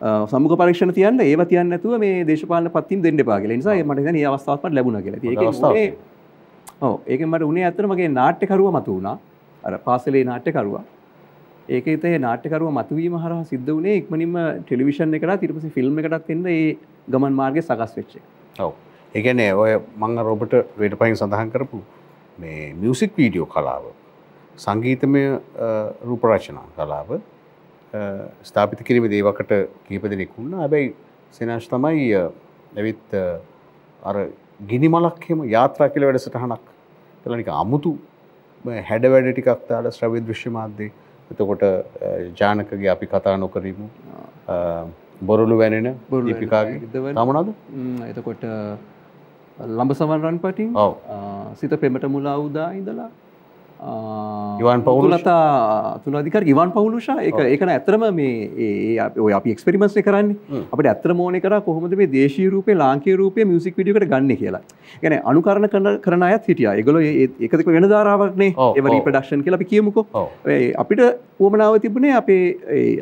සමුක පරක්ෂණ තියන්න ඒ තියන්න ඇතුව මේ දේශපාල පත්තිම් දෙන්න පාගල නිසා මට ඒ අවස්ථාවට ලැබුණ කියලා. ඒක මට උනේ ඇතරමගේ නාට්‍යකරුව මතු වුණා අර පාසලේ නාට්‍යකරුවා ඒක තේ නාට්‍යකරුව මතුවීම හර සිද්ධ වනේ ඉක්මනින්ම ටෙලිවිෂන් එකට තිරපසි ෆිල්ම් එකටත් එන්න ඒ ගමන් මාර්ගය සකස් වෙච්චේ ඔව. ඒගැනේ ඔය මං රෝබට වේට පයින් සඳහන් කරපු මේ මියසික් වීඩියෝ කලාව සංගීතමය රූපරචනා කලාව ස්ථාපිත කිරීම දේවකට කීප දෙනෙකුන්න හැබැයි සෙනශ් තමයි ඇවිත් අර ගිනි මලක්හෙම යාත්‍රා කියල වැඩසටහනක් කලනික අමුතු හැඩ වැඩ ටිකක් තාල ශ්‍රවිත් විශ්ව මාධ්‍යය එතකොට ජානකගේ අපි කතා නොකරීමු. බොරලු වැනෙන බොරුලිපිකාගේ තමනද එතකොට ලම්බ සමන්රන් පටින් සිත පෙමට මුලා උදා ඉඳලා ඉවන් පවුලතා තුළ අධිකර ඉවන් පවුලුෂා. එක එකන ඇතරම මේ ඔය අපි එක්ස්පෙරිමස්ය කරන්නේ. අපට ඇතර මෝන කර කොහොමද මේ දේශී රූපේ ලාංකේ රූපය මියසික් විඩියට ගන්න කියලා. ගැන අනුකරණ කරන අයත් හිටිය. එකගොල එකක වෙන ධාරාවක්නේ එවරී ප්‍රඩක්ෂන් කියලා අපි කියමුකෝ. අපිට පෝමනාව තිබුණේ අපේ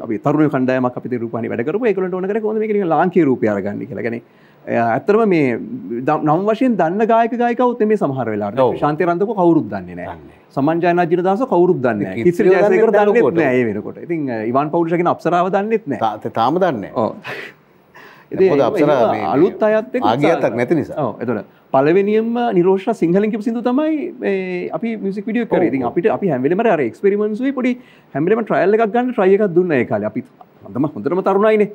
අපි තරුණ කණ්ඩායමක් අපිත රූපනි වැඩකරපු එකකට ඕන කර කොම ලාංකේ රූපය අරගන්න කියලා. ගැන ඇත්තරම මේ නම් වශයෙන් දන්න ගායක ගායකවත් මේ සමහර වෙලාට ශාන්තය රන්දක කවුරුත් දන්නේ නෑ. සමන්ජයන ජිනදස කවුරුත් දන්න කිසි ජයසකර දන්නෙත් නෑ වෙනකොට. ඉතින් ඉවන් පෞෂගෙන අපසරාව දන්නෙත් නෑ. තාම දන්න අලුත් අයත් ආගතක් නැති නිසා. එතට පලවෙනියම නිරෝෂ සිංහලින් කිප සිදු තමයි අපි මිසික් විඩිය කර. ඉතින් අපිට අපි හැමලම අර එක්ස්පෙරිමන්සුයි පොඩි හැමලම ට්‍රයිල්ල එකක් ගන්න ට්‍රයකක් දුන්න කාල. අපි හොඳම හොඳරම තරුණයිනේ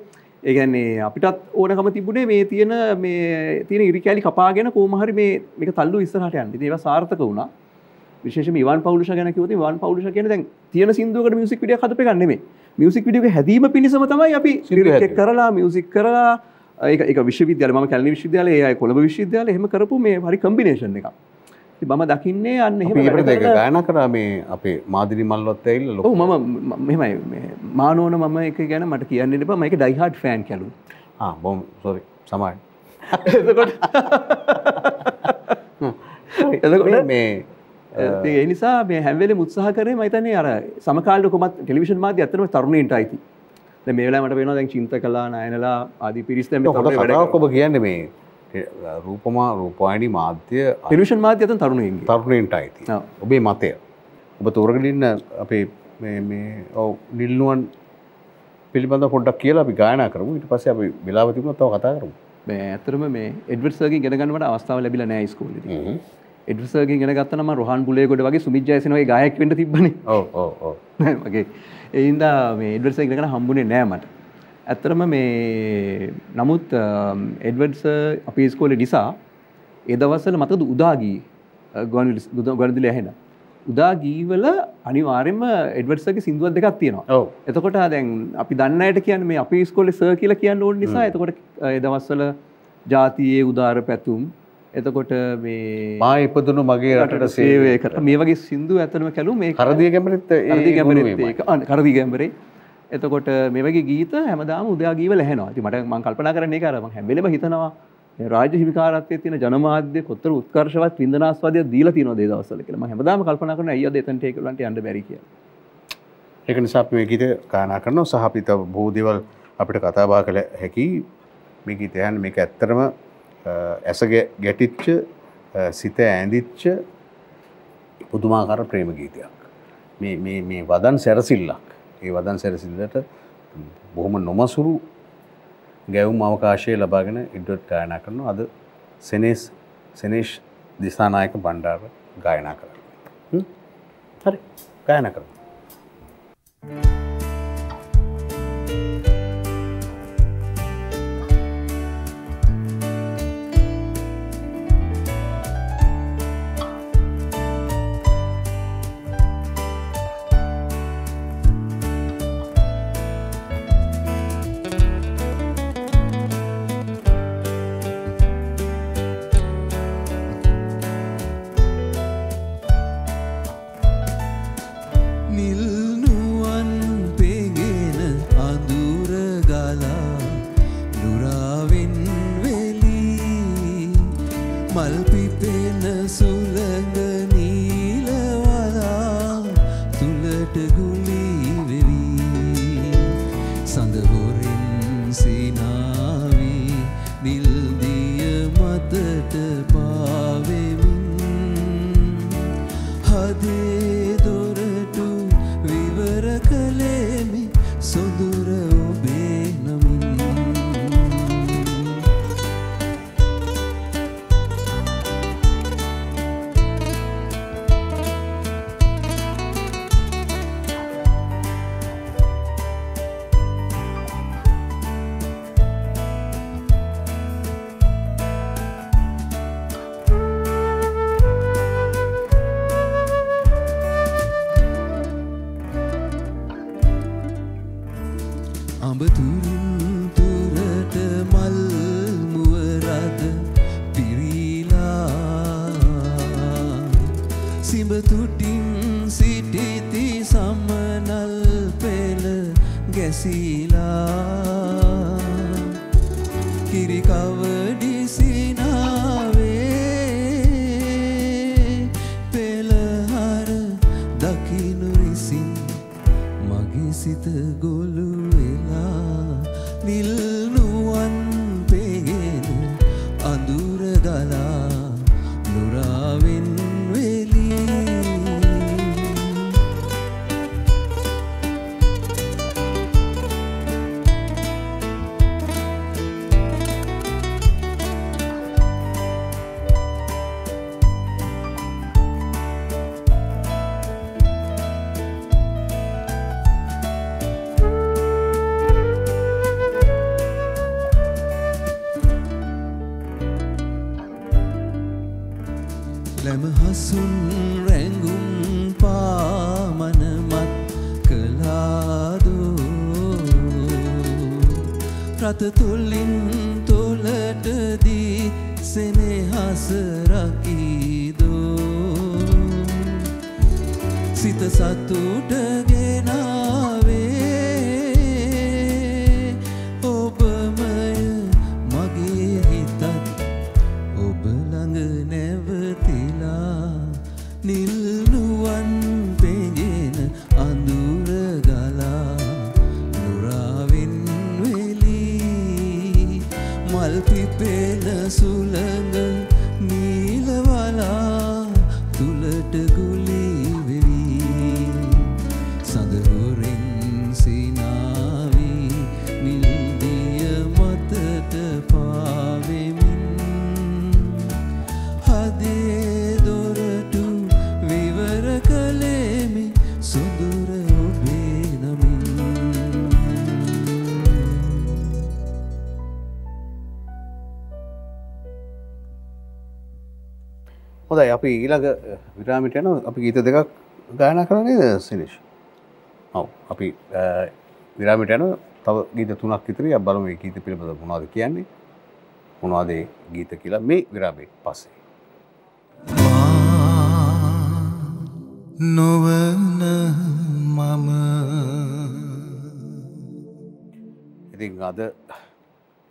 ඒගැන්නේ අපිටත් ඕනකම තිබුණේ මේ තියෙන මේ තියෙන ඉරිකෑලි කපාගෙන කෝමහරි මේ මේක තල්ලු ඉස්සරහට යන්න. ඒව සාර්ථක වුණා. විශේෂ වන් පෞලෂ ගැන කිවති වන් පෞලෂ කියන දැන් තියෙන සිින්දුවකට මියසික් විඩිය හදප ගන්නෙමේ මියසික් විඩියක හැදීම පිණිසම තමයි අපි සිරික් කරලා මියසික් කරලා ඒක විශ්වවිද්‍යාල ම කැලි විශ්වවිද්‍යාලය කොළඹ විශ්වවිද්‍යාල හෙම කරපු මේ හරි කම්බිනේෂන් එක බම දකින්නේ අන්න ඒක ගාන කරා මේ අපේ මාදිරි මල්ලොත් ඇල්ල ලො ම මෙමයි මානෝන මම එක ගැන මට කියන්න එප. මයික ඩයිහට් ෆෑන් කැලු බොම් සොරි සමයි එතකොට මේ ඒ නිසා මේ හැමවෙල මුත්සාහ කරේ මතනේ අර සමකාල කොමත් ටෙලිවිෂන් මාධ්‍ය ඇතනම තරුණීන්ට අයිති මේලා මට වෙන දැන් චින්ත කලා නයනලා ආදි පිරිස්තම කොබ කියන්න මේ රූපමා රූපායනි මාධ්‍ය පිරුෂන් මාධ්‍ය අතන් තරුණයෙන් තරුණයට අයිති ඔබේ මතය. ඔබ තෝරගලින්න අපේ ඔව නිල්නුවන් පිළිබඳ පොඩක් කියලා අපි ගායන කරමු. ඉට පස්ස අපි වෙලාවතිම තව කතා කරමු. ඇතරම මේ එඩවර්සගේ ගෙනගන්නට අවස්ථාව ලැබිල නෑ ස්කෝල එඩසගේ ගෙන ගත්තනම රහන් පුලේකොට වගේ සුමිජයසනගේ ගයක් වට තිබන ගේ එයින්ද මේ එඩවර්ස ගෙන හම්බුණේ නෑමට ඇත්තරම මේ නමුත් එඩවඩ්ස අපි ස්කෝල නිසා එදවස්සල මතද උදාගී ගොනදිල ඇහෙන? උදා ගීවල අනිවාරෙන්ම එඩවඩ්සගේ සිින්දුවත් දෙකක් තියෙනවා. එතකොට දැන් අපි දන්නයට කියන්න මේ අපි ස්කොල සර් කියල කියන්න ඕන නිසා එතකොට එදවස්සල ජාතියේ උදාර පැතුම් එතකොට මේ මා ඉපදුණු මගේ රටට සේවය කට මේ වගේ සිින්දු ඇතනම කැලු මේ කරදිය ගැමරිත් කරදි ගැම්බරේ එතකොට මෙවගේ ගීත හැමදාම උදයාගීව ලැහෙනවා ති මට මං කල්පනා කරන්නේ කරම හැබෙලම හිතනවා රාජ හිමිකාරත්ය තින ජනමාධ්‍ය කොත්තර උත්කර්ශවත් විදනාස්වාදය දීල තින දවසල කියලම හැමදාම කල්පන කරන අය එතන්ට එකලට අන්ඩ බැරි කිය එක නිසා අපි මේ ගීත ගායනා කරනවා. සහ අපි තව බොහෝ දේවල් අපිට කතා බහ කළ හැකි මේ ගීතයන් මේක ඇත්තරම ඇස ගැටිච්ච සිත ඇඳිච්ච පුදුමාකාර ප්‍රේම ගීතයක්. මේ මේ මේ වදන් සැරසිල්ලක්. ඒ වදන් සැරසිල්ලට බොහොම නොමසුරු ගැවුම් අවකාශය ලබාගෙන ඉඩොට් ගායනා කරන අද සෙනේස් සෙනේෂ් දිසානායක බණ්ඩාර ගායනා කරන්න හරි. ගායන කරන්න නිල්නුවන් මල්පිපෙන සුළඟ නීලවලා තුළට ගුලිවෙවී සඳහොරින් සිනාවී නිල්දිය මතට පාවෙමින්. හදේ මල් පිපෙන සුළඟ අපි ඊළඟ විරාමිට යන අපි ගීත දෙකක් ගායනා කරන්නේ සිනිශ් ඔව්. අපි විරාමිට යන තව ගීත තුනක් විතරයි අපි බලමු මේ ගීත පිළිබඳව මොනවද කියන්නේ. මොනවද ගීත කියලා මේ විරාමයේ පස්සේ. නොවන මම. ඉතින් අද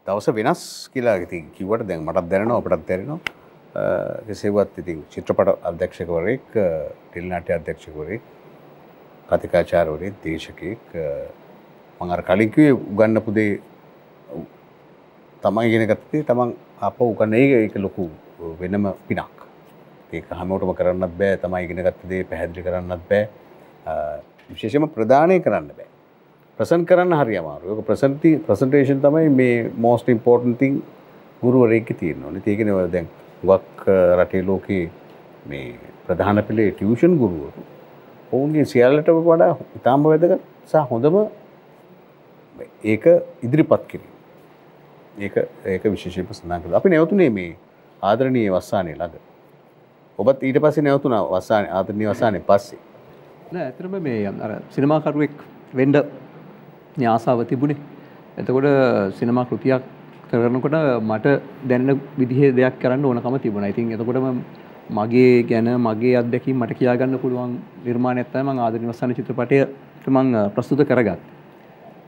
දවස වෙනස් කියලා ඉතින් කිව්වට දැන් මටත් දැනෙනවා අපටත් දැනෙනවා කෙසේවත් ඉතින් චිත්‍රපට අධ්‍යක්ෂකවරයෙක් ටෙලිනාට්‍ය අධ්‍යක්ෂකවරයෙක් කතිකාචාරවරේ දේශකයෙක් මඟර කලින්කවේ උගන්න පුදේ තමන් ඉගෙන ගත්තේ තමන් අප උගන්නේ. ඒක ලොකු වෙනම පිනක්. ඒක හමෝටම කරන්නත් බෑ. තමයි ඉගෙන ගත්තදේ පැහැදිලි කරන්නත් බෑ. විශේෂම ප්‍රධානය කරන්න බෑ. ප්‍රසන් කරන්න හරි අමාරුක ප්‍රසන්ති ප්‍රසන්ටේෂන් තමයි මේ මෝස්ට ඉම්පෝර්ටන්තිං ගුරුවරේක තියෙන ඕන. ඒකනව දැන් ගක් රටේ ලෝකයේ මේ ප්‍රධාන පිළේ ටියෂන් ගුරුවරු ඔවුන්ගේ සියල්ලට වඩා ඉතාම්බ වැදක සහ හොඳම ඒක ඉදිරිපත් කිරීම. ඒක ඒක විශේෂප සඳකල අපි නැවතුනේ මේ ආදරණීය වස්සානය ළඟ ඔබත් ඊට පස්සේ නැවතුන වස්සාන ආදරණී වසානය පස්සේ. ඇතරම මේ අර සිනමාකරුවෙක් වෙන්ඩ ඥාසාව තිබුණේ. එතකොට සිනමා කෘතියක් කරනකොට මට දැන්න විදිහේ දෙයක් කරන්න ඕනකම තිබුණ. ඉතින් එතකොටම මගේ ගැන මගේ අදැකින් මට කියාගන්න පුළුවන් නිර්මාණ ඇත්තම ආදනිවස්සන චිත්‍රපටය මං ප්‍රස්තුත කරගත්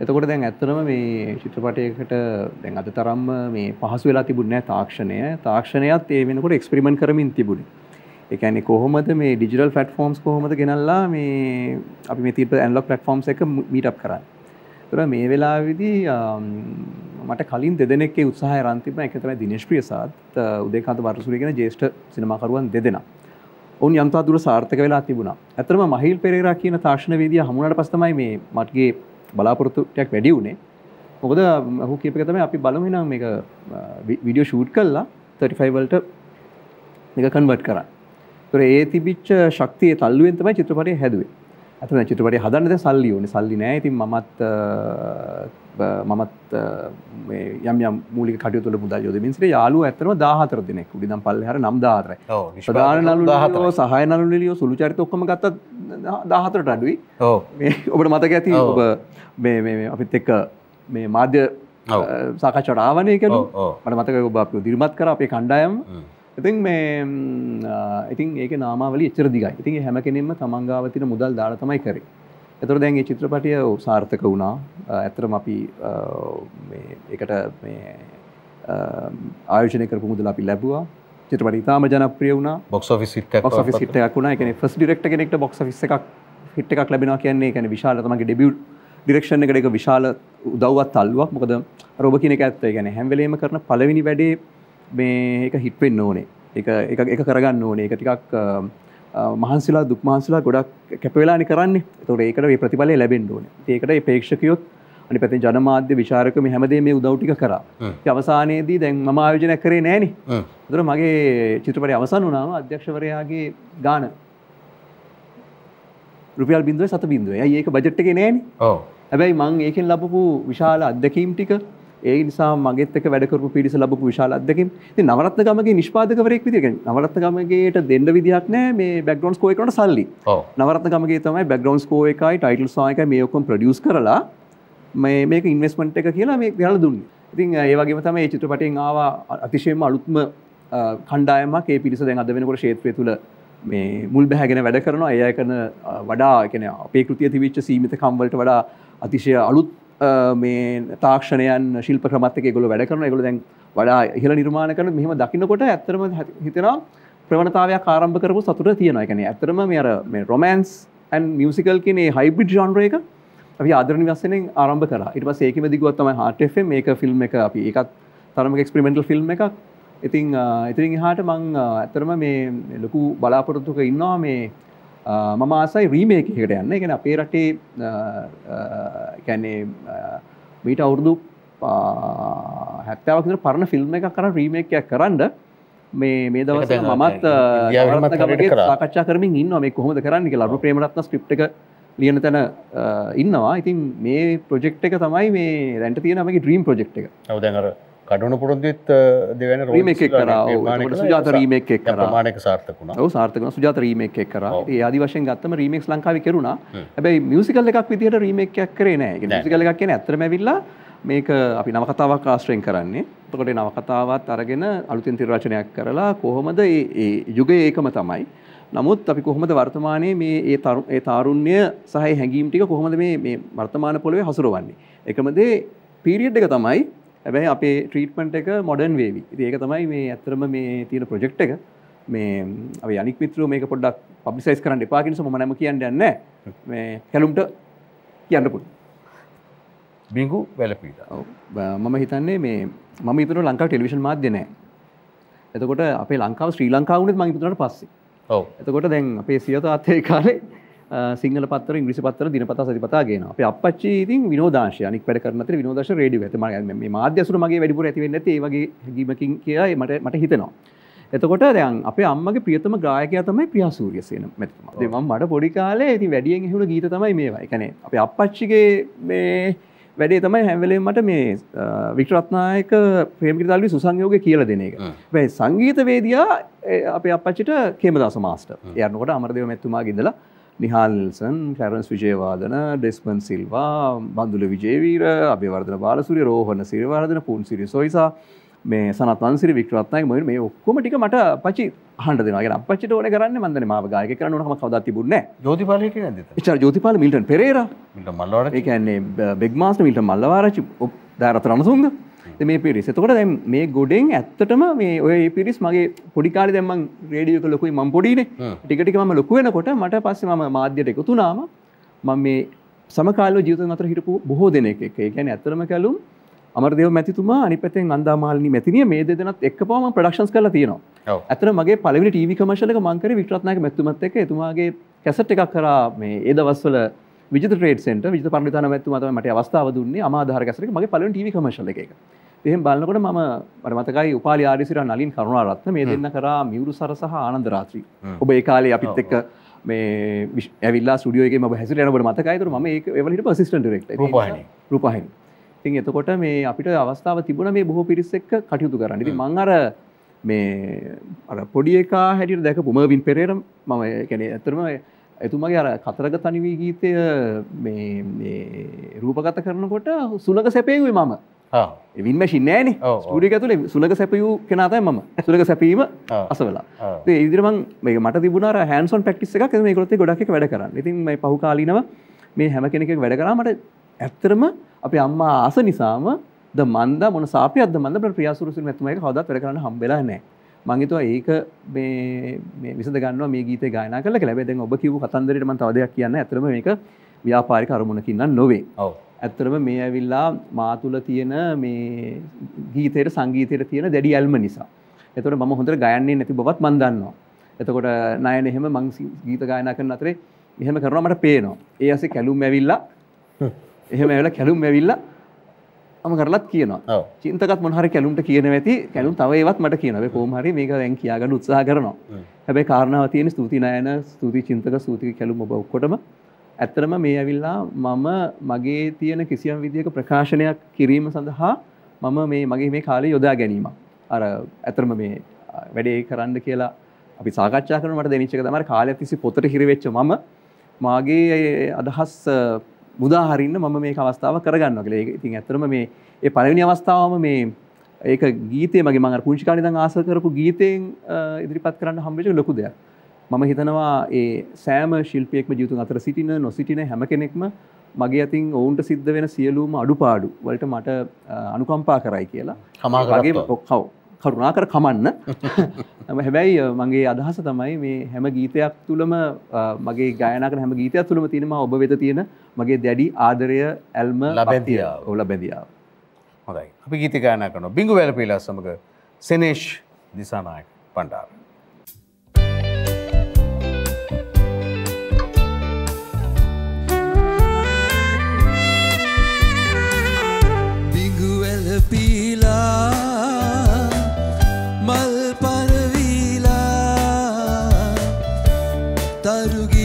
එතකොට දැන් ඇත්තරම මේ චිත්‍රපටයකට දැන් අද තරම්ම මේ පහසු වෙලා තිබුණෑ තාක්ෂණය. තාක්ෂණයත් ඒ වෙනකොට එක්ස්පිරිමෙන්ට් කරමින් තිබුණේ. ඒ කියන්නේ කොහොමද මේ ඩිජිටල් ප්ලැට්ෆෝම්ස් කොහොමද ගෙනල්ලා මේ අපි මේ තිබ්බ ඇනලොග් ප්ලැට්ෆෝම්ස් එක මීට් අප් කරන්නේ. ඒතර මේ වෙලාවේදී මට කලින් දෙදෙනෙක්ගේ උත්සාහය අරන් තිබ්බා ඒක තමයි දිනේෂ් ප්‍රියසාද් උදේකාන්ත වර්ෂසූරිය කියන ජ්‍යෙෂ්ඨ සිනමාකරුවන් දෙදෙනා. ඔවුන් යම්තා දුර සාර්ථක වෙලා තිබුණා. ඇත්තටම මහිල් පෙරේරා කියන තාක්ෂණවේදියා හමුුණාට පස්සේ තමයි මේ මටගේ බලාපොරොත්තු ටිකක් වැඩි වුණේ. මොකද ඔහු කියප එක තමයි අපි බලමු නම් මේක වීඩියෝ ෂූට් කළා 35 වලට මේක කන්වර්ට් කරා. ඒතර ඒ තිබිච්ච ශක්තිය තල්ලුවෙන් තමයි චිත්‍රපටය හැදුවේ. අතන චිත්‍රපටය හදන්න දැන් සල්ලි ඕනේ. සල්ලි නෑ. ඉතින් මමත් මමත් යම් යම් මූලික කටයුතු වල මුදල් යොදමින් සිට යාළුවෝ ඇත්තටම 14 දෙනෙක්. උඩින්නම් පල්ලෙහාර නම් 14යි. ඔව් ප්‍රධාන නළුනිලියෝ සහාය නළුනිලියෝ සුළු චරිත ඔක්කොම ගත්තත් 14ට අඩුයි. ඔබට මතක ඇති. ඔබ මේ අපිත් එක්ක මේ මාධ්‍ය ඔව්. සාකච්ඡාවට ආවනේ ඔව් කියලා. ඔව් මට මතකයි ඔබ අපිව දිරිමත් කරා අපේ කණ්ඩායම. ඉතින් මේ ඉතින් ඒක නාමාවලිය එච්චර දිගයි. ඉතින් ඒ හැම කෙනෙක්ම තමන් ගාව තියෙන මුදල් දාලා තමයි කරේ. එතකොට දැන් මේ චිත්‍රපටය සාර්ථක වුණා. ආ, ඇත්තටම අපි ආ, ආයෝජනය කරපු මුදල් අපි ලැබුවා. චිත්‍රපටය ඉතාම ජනප්‍රිය වුණා. බොක්ස් ඔෆිස් හිට් එකක් වුණා. ඒ කියන්නේ ෆස්ට් ඩිරෙක්ටර් කෙනෙක්ට බොක්ස් ඔෆිස් එකක් හිට් එකක් ලැබෙනවා කියන්නේ ඒ කියන්නේ විශාල තමන්ගේ ඩෙබියුට් ඩිරෙක්ෂන් එකට ඒක විශාල උදව්වක් තල්ලුවක්. මොකද අර ඔබ කියන එක ඇත්ත. ඒ කියන්නේ හැම වෙලේම කරන පළවෙනි වැඩේ මේ ඒක හිට් වෙන්න ඕනේ. ඒක ඒක කරගන්න ඕනේ. ඒක ටිකක් මහන්සිලා දුක් මහන්සිලා ගොඩක් කැප වෙලානේ කරන්නේ. ඒතකොට ඒකට මේ ප්‍රතිඵලය ලැබෙන්න ඕනේ. ඒකට මේ ප්‍රේක්ෂකයොත් අනිත් පැත්තෙන් ජනමාධ්‍ය විචාරක මේ හැමදේම මේ උදව් ටික කරා. අවසානයේදී දැන් මම ආයෝජනය කරේ නෑනේ. ඒතර මගේ චිත්‍රපටය අවසන් වුණාම අධ්‍යක්ෂවරයාගේ ගාන රුපියල් බින්දුව සත බින්දුව ඒක බජට් එකේ නෑනේ හැබැයි මං ඒකෙන් ලබපු විශාල අත්දැකීම් ටික ඒ නිසා මගෙත් එක්ක වැඩ කරපු පිරිස ලබපු විශාල අත්දැකීම් ඉතින් නවරත්න ගමගේ නිෂ්පාදකවරයෙක් විදිහට කියන්නේ නවරත්න ගමගේට දෙන්න විදිහක් නෑ මේ බෑග්ග්‍රවුන්ඩ් ස්කෝර් එකට සල්ලි ඔව් නවරත්න ගමගේ තමයි බෑග්ග්‍රවුන්ඩ් ස්කෝර් එකයි ටයිටල් සෝන් එකයි මේ ඔක්කොම ප්‍රොඩියුස් කරලා මේ මේක ඉන්වෙස්ට්මන්ට් එක කියලා මේ ගෙනල්ලා දුන්නේ. ඉතින් ඒ වගේම තමයි මේ චිත්‍රපටයෙන් ආවා අතිශයින්ම අලුත්ම කණ්ඩායමක් ඒ පිරිස දැන් අද වෙනකොට ක්ෂේත්‍රය තුල මේ මුල් බැහැගෙන වැඩ කරනවා. ඒ අය කරන වඩා කියන්නේ අපේ කෘතිය තිබිච්ච සීමිත කම් වලට වඩා අතිශය අලුත් මේ තාක්ෂණයන් ශිල්ප ක්‍රමත් එක්ක ඒගොල්ලෝ වැඩ කරනවා. ඒගොල්ලෝ දැන් වඩා ඉහළ නිර්මාණ කරන මෙහෙම දකින්නකොට ඇත්තටම හිතෙනවා ප්‍රවණතාවයක් ආරම්භ කරපු සතුට තියෙනවා. ඒ කියන්නේ ඇත්තටම මේ අර මේ රොමෑන්ස් ඇන් මියසිකල් කියන මේ හයිබ්‍රිඩ් ජොන්ර් එක අපි ආදරණ වස්සනෙන් ආරම්භ කරා. ඊට පස්සේ ඒකෙම දිගුවක් තමයි Heart FM මේක ෆිල්ම් එක අපි ඒකත් තරමක එක්ස්පෙරිමෙන්ටල් ෆිල්ම් එකක්. ඉතින් අ, ඉතින් එහාට මං අ, ඇත්තටම මේ ලොකු බලාපොරොත්තුක ඉන්නවා මේ අ, මම ආසයි රීමේක් එකකට යන්න. කියන්නේ අපේ රටේ අ, මීට අවුරුදු අ, 70ක් විතර පරණ ෆිල්ම් එකක් කරන් රීමේක් එකක් කරන්න මේ මේ දැන් මමත් කරා. සාකච්ඡා කරමින් ඉන්නවා මේ කොහොමද කරන්න. අරුණ ප්‍රේමරත්න ස්ක්‍රිප්ට් එක ලියන තැන ඉන්නවා. ඉතින් මේ ප්‍රොජෙක්ට් එක තමයි මේ දැන්ට තියෙන මගේ ඩ්‍රීම් ප්‍රොජෙක්ට් එක. ඔව් දැන් අර කඩුණු පුරුද්දෙත් දෙවැනි Remake එක කරා, ඔව්. එතකොට සුජාත remake එක කරා. ප්‍රමාණයක සාර්ථක වුණා ඔව් සාර්ථක. සුජාත රීමේක් එකක් කරා. ඒ ආදි වශයෙන් ගත්තම රීමේක්ස් ලංකාවේ කෙරුණා. හැබැයි මියුසිකල් එකක් විදිහට රීමේක් එකක් කරේ නෑ. මියුසිකල් එකක් කියන්නේ ඇත්තටම ඇවිල්ලා මේක අපි නවකතාවක් ආශ්‍රයෙන් කරන්නේ. එතකොට නවකතාවත් අරගෙන අලුතින් තිර රචනයක් කරලා කොහොමද ඒ යුගයේ ඒකම තමයි. නමුත් අපි කොහොමද වර්තමානයේ මේ ඒ ඒ තාරුණ්‍ය සහ හැඟීම් ටික කොහොමද මේ මේ වර්තමාන පොළවේ හසුරවන්නේ. එකම දේ පීරියඩ් එක තමයි හැබැයි අපේ ට්‍රීට්මන්ට් එක මොඩර්න් වේවි. ඒක තමයි මේ ඇත්තටම මේ තියෙන ප්‍රොජෙක්ට් එක. මේ අනික් මිත්‍රෝ මේක පොඩ්ඩක් පබ්ලිසයිස් කරන්න එපා කියන නිසා මම නැම කියන්න යන්නේ. මේ කැලුම්ට කියන්න පුළුවන්. බිඟු වැලපීලා ඔව්. බ- මම හිතන්නේ මේ මම හිතනවා ලංකාව ටෙලිවිෂන් මාධ්‍ය නැහැ. එතකොට අපේ ලංකාව ශ්‍රී ලංකාව වුණත් මම හිතුණාට පස්සේ. එතකොට දැන් අපේ සිය තාත්තේ කාලේ සිංහල පත්තර ඉංග්‍රීසි පත්තර දිනපතා සතිපතා ගේනවා. අපේ අප්පච්චි ඉතින් විනෝදාංශය අනික් වැඩ කරන අතර විනෝදාංශ රේඩියෝ ඇත. මේ මාධ්‍ය අසුර මගේ වැඩිපුර ඇති වෙන්නේ නැති ඒ වගේ හැඟීමකින් කියලා මට මට හිතෙනවා. එතකොට දැන් අපේ අම්මගේ ප්‍රියතම ගායකයා තමයි ප්‍රියා සූරියසේන මැතිතුමා. ඉතින් මම මට පොඩි කාලේ ඉතින් වැඩියෙන් ඇහුණු ගීත තමයි මේවා. ඒ කියන්නේ අපේ අප්පච්චිගේ මේ වැඩේ තමයි හැම වෙලේම මට මේ වික්ටර් රත්නායක ප්‍රේමකිරිතාලුවේ සුසංයෝගය කියලා දෙන එක. හැබැයි සංගීතවේදියා අපේ අප්පච්චිට කේමදාස මාස්ටර්. එයානකොට අමරදේව මැතිතුමාගේ ඉඳලා Nihal Nelson Terrence Wijayawardena Desmond Silva Bandula Wijeweera Abeywardena Balasuriya Rohana Siriwardena Punsiri Soysa මේ සනතන්සිරි වික්‍රත්නයි මොයින් මේ ඔක්කොම ටික මට පචි අහන්ට දෙනගෙන අපච්චිට ඕන කරන්න මන්දන මාව ගායක කරන්න ඕනම කවදා තිබුණේ ජෝතිපාල හිටියේ නැද්ද? ඉතින් ජෝතිපාල මිල්ටන් පෙරේරා. මිල්ටන් මල්ලවරච්චි. ඒ කියන්නේ බෙග් මාස්ටර් මිල්ටන් මල්ලවරච්චි දාරත් රණසුංග. මේ පිරිස්. එතකොට දැන් මේ ගොඩෙන් ඇත්තටම මේ ඔය පිරිස් මගේ පොඩි කාලේ දැන් මං රේඩියෝ එක ලොකුයි මං පොඩිනේ. ටික ටික මම ලොකු වෙනකොට මට පස්සේ මම මාධ්‍යයට එකතු වුණාම මම මේ සමකාලීන ජීවිතෙන් අතර හිටපු බොහෝ දෙනෙක් එක්ක. ඒ කියන්නේ ඇත්තටම කැලුම් අමරදේව මැතිතුමා අනිත් පැත්තෙන් අන්දාමාලිනී මැතිනිය මේ දෙදෙනත් එක්කපුවම මම ප්‍රොඩක්ෂන්ස් කරලා තියෙනවා. ඇතර මගේ පළවෙනි ටීවී කමර්ෂල් එක මං කරේ වික්ටර් රත්නායක මැතිතුමත් එක්ක. එතුමාගේ කැසට් එකක් කරා මේ ඒ දවස්වල විජිත ට්‍රේඩ් සෙන්ටර් විජිත පණ්ඩිතාන මැතිතුමා තමයි මට අවස්ථාව දුන්නේ. අමාධාර කැසට් එක මගේ පළවෙනි ටීවී කමර්ෂල් එක. එහෙම බලනකොට මම මට මතකයි උපාලි ආරිසිර නලින් කරුණාරත්න මේ දෙන්න කරා මියුරු සර සහ ආනන්ද රාත්‍රී. ඔබ ඒ කාලේ අපිත් එක්ක මේ ඇවිල්ලා ස්ටුඩියෝ එකේ මම හැසිරෙන ඔබට මතකයි. ඒතර මම ඒක ඒවල හිටපු අසිස්ටන්ට් ඩිරෙක්ටර්. රූපවාහිනී. රූපවාහිනී. ඉතින් එතකොට මේ අපිට අවස්ථාව තිබුණ මේ බොහෝ පිරිස් එක්ක කටයුතු කරන්න. ඉතින් මං අර මේ අර පොඩි එකා හැටියට දැකපු මර්වින් පෙරේරා මම ඒ කියන්නේ ඇත්තටම එතුමගේ අර කතරග තනිවී ගීතය මේ මේ රූපගත කරනකොට සුලක සැපේුවේ මම වින් මැෂින් නෑනේ. ස්ටුඩියෝ ඇතුලේ සුලක සැපයූ කෙනා තමයි මම සුලක සැපීම ඔව්. අසවලා ඔව්. ඒ ඉදිරිය මං මේක මට තිබුණා on practice එකක් ඒක මේකලොත් ගොඩක් වැඩ කරන්න. ඉතින් මේ පහු කාලීනව මේ හැම කෙනෙක් වැඩ කරා මට ඇත්තටම අපේ අම්මා ආස නිසාම ද මන්ද මොන සාපියක්ද මන්ද අපේ ප්‍රියාසුරුසිරි මැතිතුමා එක කවදාවත් වැඩ කරන්න හම්බෙලා නැහැ. මං හිතුවා ඒක මේ මේ විසඳ ගන්නවා මේ ගීතේ කියලා. හැබැයි දැන් ඔබ කිව්ව කතන්දරේට මම තව දෙයක් කියන්න. ඇත්තටම මේක ව්‍යාපාරික අරමුණකින් නම් නොවේ. ඇත්තරම මේ ඇවිල්ලා මා තුළ තියෙන මේ ගීතයට සංගීතයට තියෙන දැඩි ඇල්ම නිසා. එතකොට මම හොඳට ගයන්නේ නැති බවත් මම දන්නවා. එතකොට නයන එහෙම මං ගීත ගායනා කරන අතරේ එහෙම කරනවා මට පේනවා. ඒ ඇසේ කැලුම් ඇවිල්ලා එහෙම ඇවිල්ලා කැලුම් ඇවිල්ලා මම කරලත් කියනවා. ඔව් චින්තකත් මොන හරි කැලුම්ට කියන ඇති කැලුම් තව ඒවත් මට කියනවා. හැබැයි කොහොම හරි මේක දැන් කියාගන්න උත්සාහ කරනවා. හැබැයි කාරණාව තියෙන ස්තුති නයන ස්තුති චින්තක ස්තුති කැලුම් ඔබ ඔක්කොටම ඇත්තටම මේ ඇවිල්ලා මම මගේ තියෙන කිසියම් විදියක ප්‍රකාශනයක් කිරීම සඳහා මම මේ මගේ මේ කාලේ යොදා ගැනීම. අර ඇත්තටම මේ අ, වැඩේ කරන්න කියලා අපි සාකච්ඡා කරන මට දෙනිච්ච එක තමයි කාලයක් තිස්සේ පොතට හිරවෙච්ච මම මාගේ අදහස් අ, මුදා හරින්න මම මේක අවස්ථාව කරගන්නවා කියලා. ඒක ඉතින් ඇත්තටම මේ ඒ පළවෙනි අවස්ථාවම මේ ඒක ගීතේ මගේ මම අර පුංචි කාලේ ඉඳන් ආස කරපු ගීතෙන් අ, ඉදිරිපත් කරන්න හම්බෙච්ච ලොකු දෙයක්. මම හිතනවා ඒ සෑම ශිල්පියෙක්ම ජීවිතුන් අතර සිටින නොසිටින හැම කෙනෙක්ම මගේ අතින් ඔවුන්ට සිද්ධ වෙන සියලුම අඩුපාඩු වලට මට අනුකම්පා කරයි කියලා. ඔව්, කව් කරුණා කර කමන්න. හැබැයි මගේ අදහස තමයි මේ හැම ගීතයක් තුළම මගේ ගායනා කරන හැම ගීතයක් තුළම තියෙනවා ඔබ වෙත තියෙන මගේ දැඩි ආදරය ඇල්ම ලබැඳියාව. ඔව්, ලබැඳියාව. හොඳයි. අපි ගීත ගායනා කරනවා. බිංගු වැලපීලා සමග සෙනේෂ් දිසානායක පණ්ඩාර たるぎ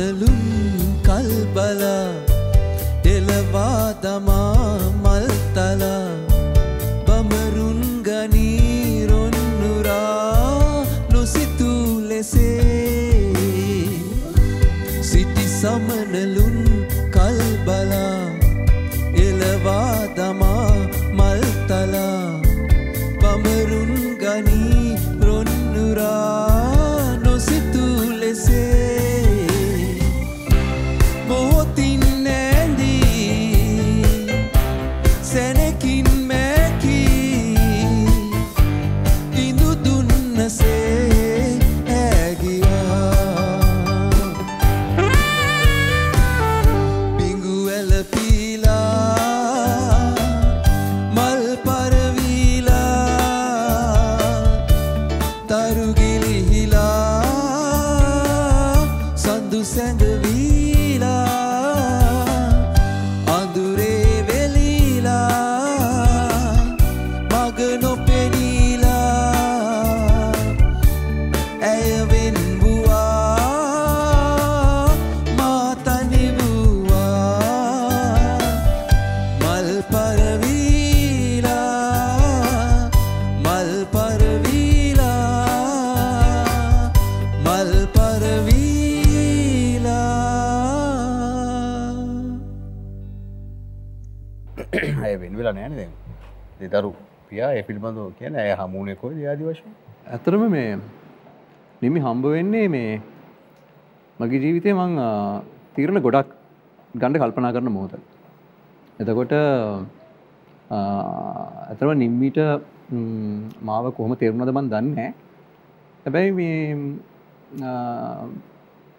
සමනලුන් කල්බලා එලවා දමා මල්තලා දෙදරු පියා එ පිළිබඳව කියන ඇය හමුණයකොයි යාදි වශයෙන්? ඇතරම මේ නිමි හම්බ වෙන්නේ මේ මගේ ජීවිතය මං ආ, තීරණ ගොඩක් ගණ්ඩ කල්පනා කරන මෝත එතකොට ඇතරම නිම්මිට ම්, මාව කොහොම තේරුණද බන් දන්න හැබැයි මේ ආ,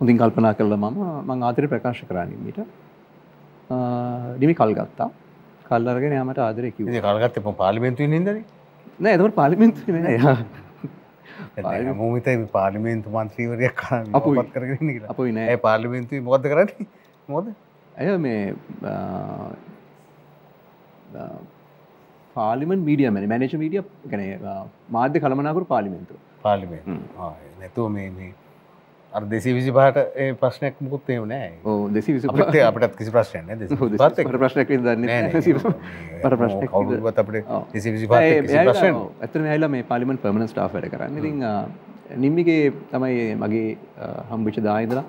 හොඳින් කල්පනා කරල මම මං ආතර ප්‍රකාශ කරා නිම්මිට. නිමි කල් ගත්තා. කල්ලරගෙන යාමට ආදරය කිව එප පාලිමෙන්තුව නිදන නෑ එතකට පාලිමින්තු යා මූමිත පාලිමේන්තු මන්ත්‍රීවරයක් කරන්න. අපුයි. පත් කරගෙන අපුයි නෑ. ඒ පාලිමෙන්තුව මොද කරන්න? මොද ඇය මේ පාලිමන් මීඩිය මැන. මැනේජ මීඩිය ගැන මාධ්‍ය කළමනාකරු පාලිමෙන්තු පාලිමේ නැතුව මේ අර දෙසි විසි පහට ප්‍රශ්නයක් මුකුත් එම නෑ දෙසි විසි අපිට අපටත් කිසි ප්‍රශ්නය නෑ දෙසි විසි පහත් එක්ක. ප්‍රශ්නයක් දන්න. පට ප්‍රශ්නයක් කවුරුවත් අපිට. දෙසි විසි පහත් එක්ක කිසි ප්‍රශ්නයක් නෑ. ඇතන ඇලා මේ පාලිමන් පර්මණ ස්ටා් වැඩ කරන්න ඉතින් නිම්මිගේ තමයි මගේ හම්බිච දායිදලා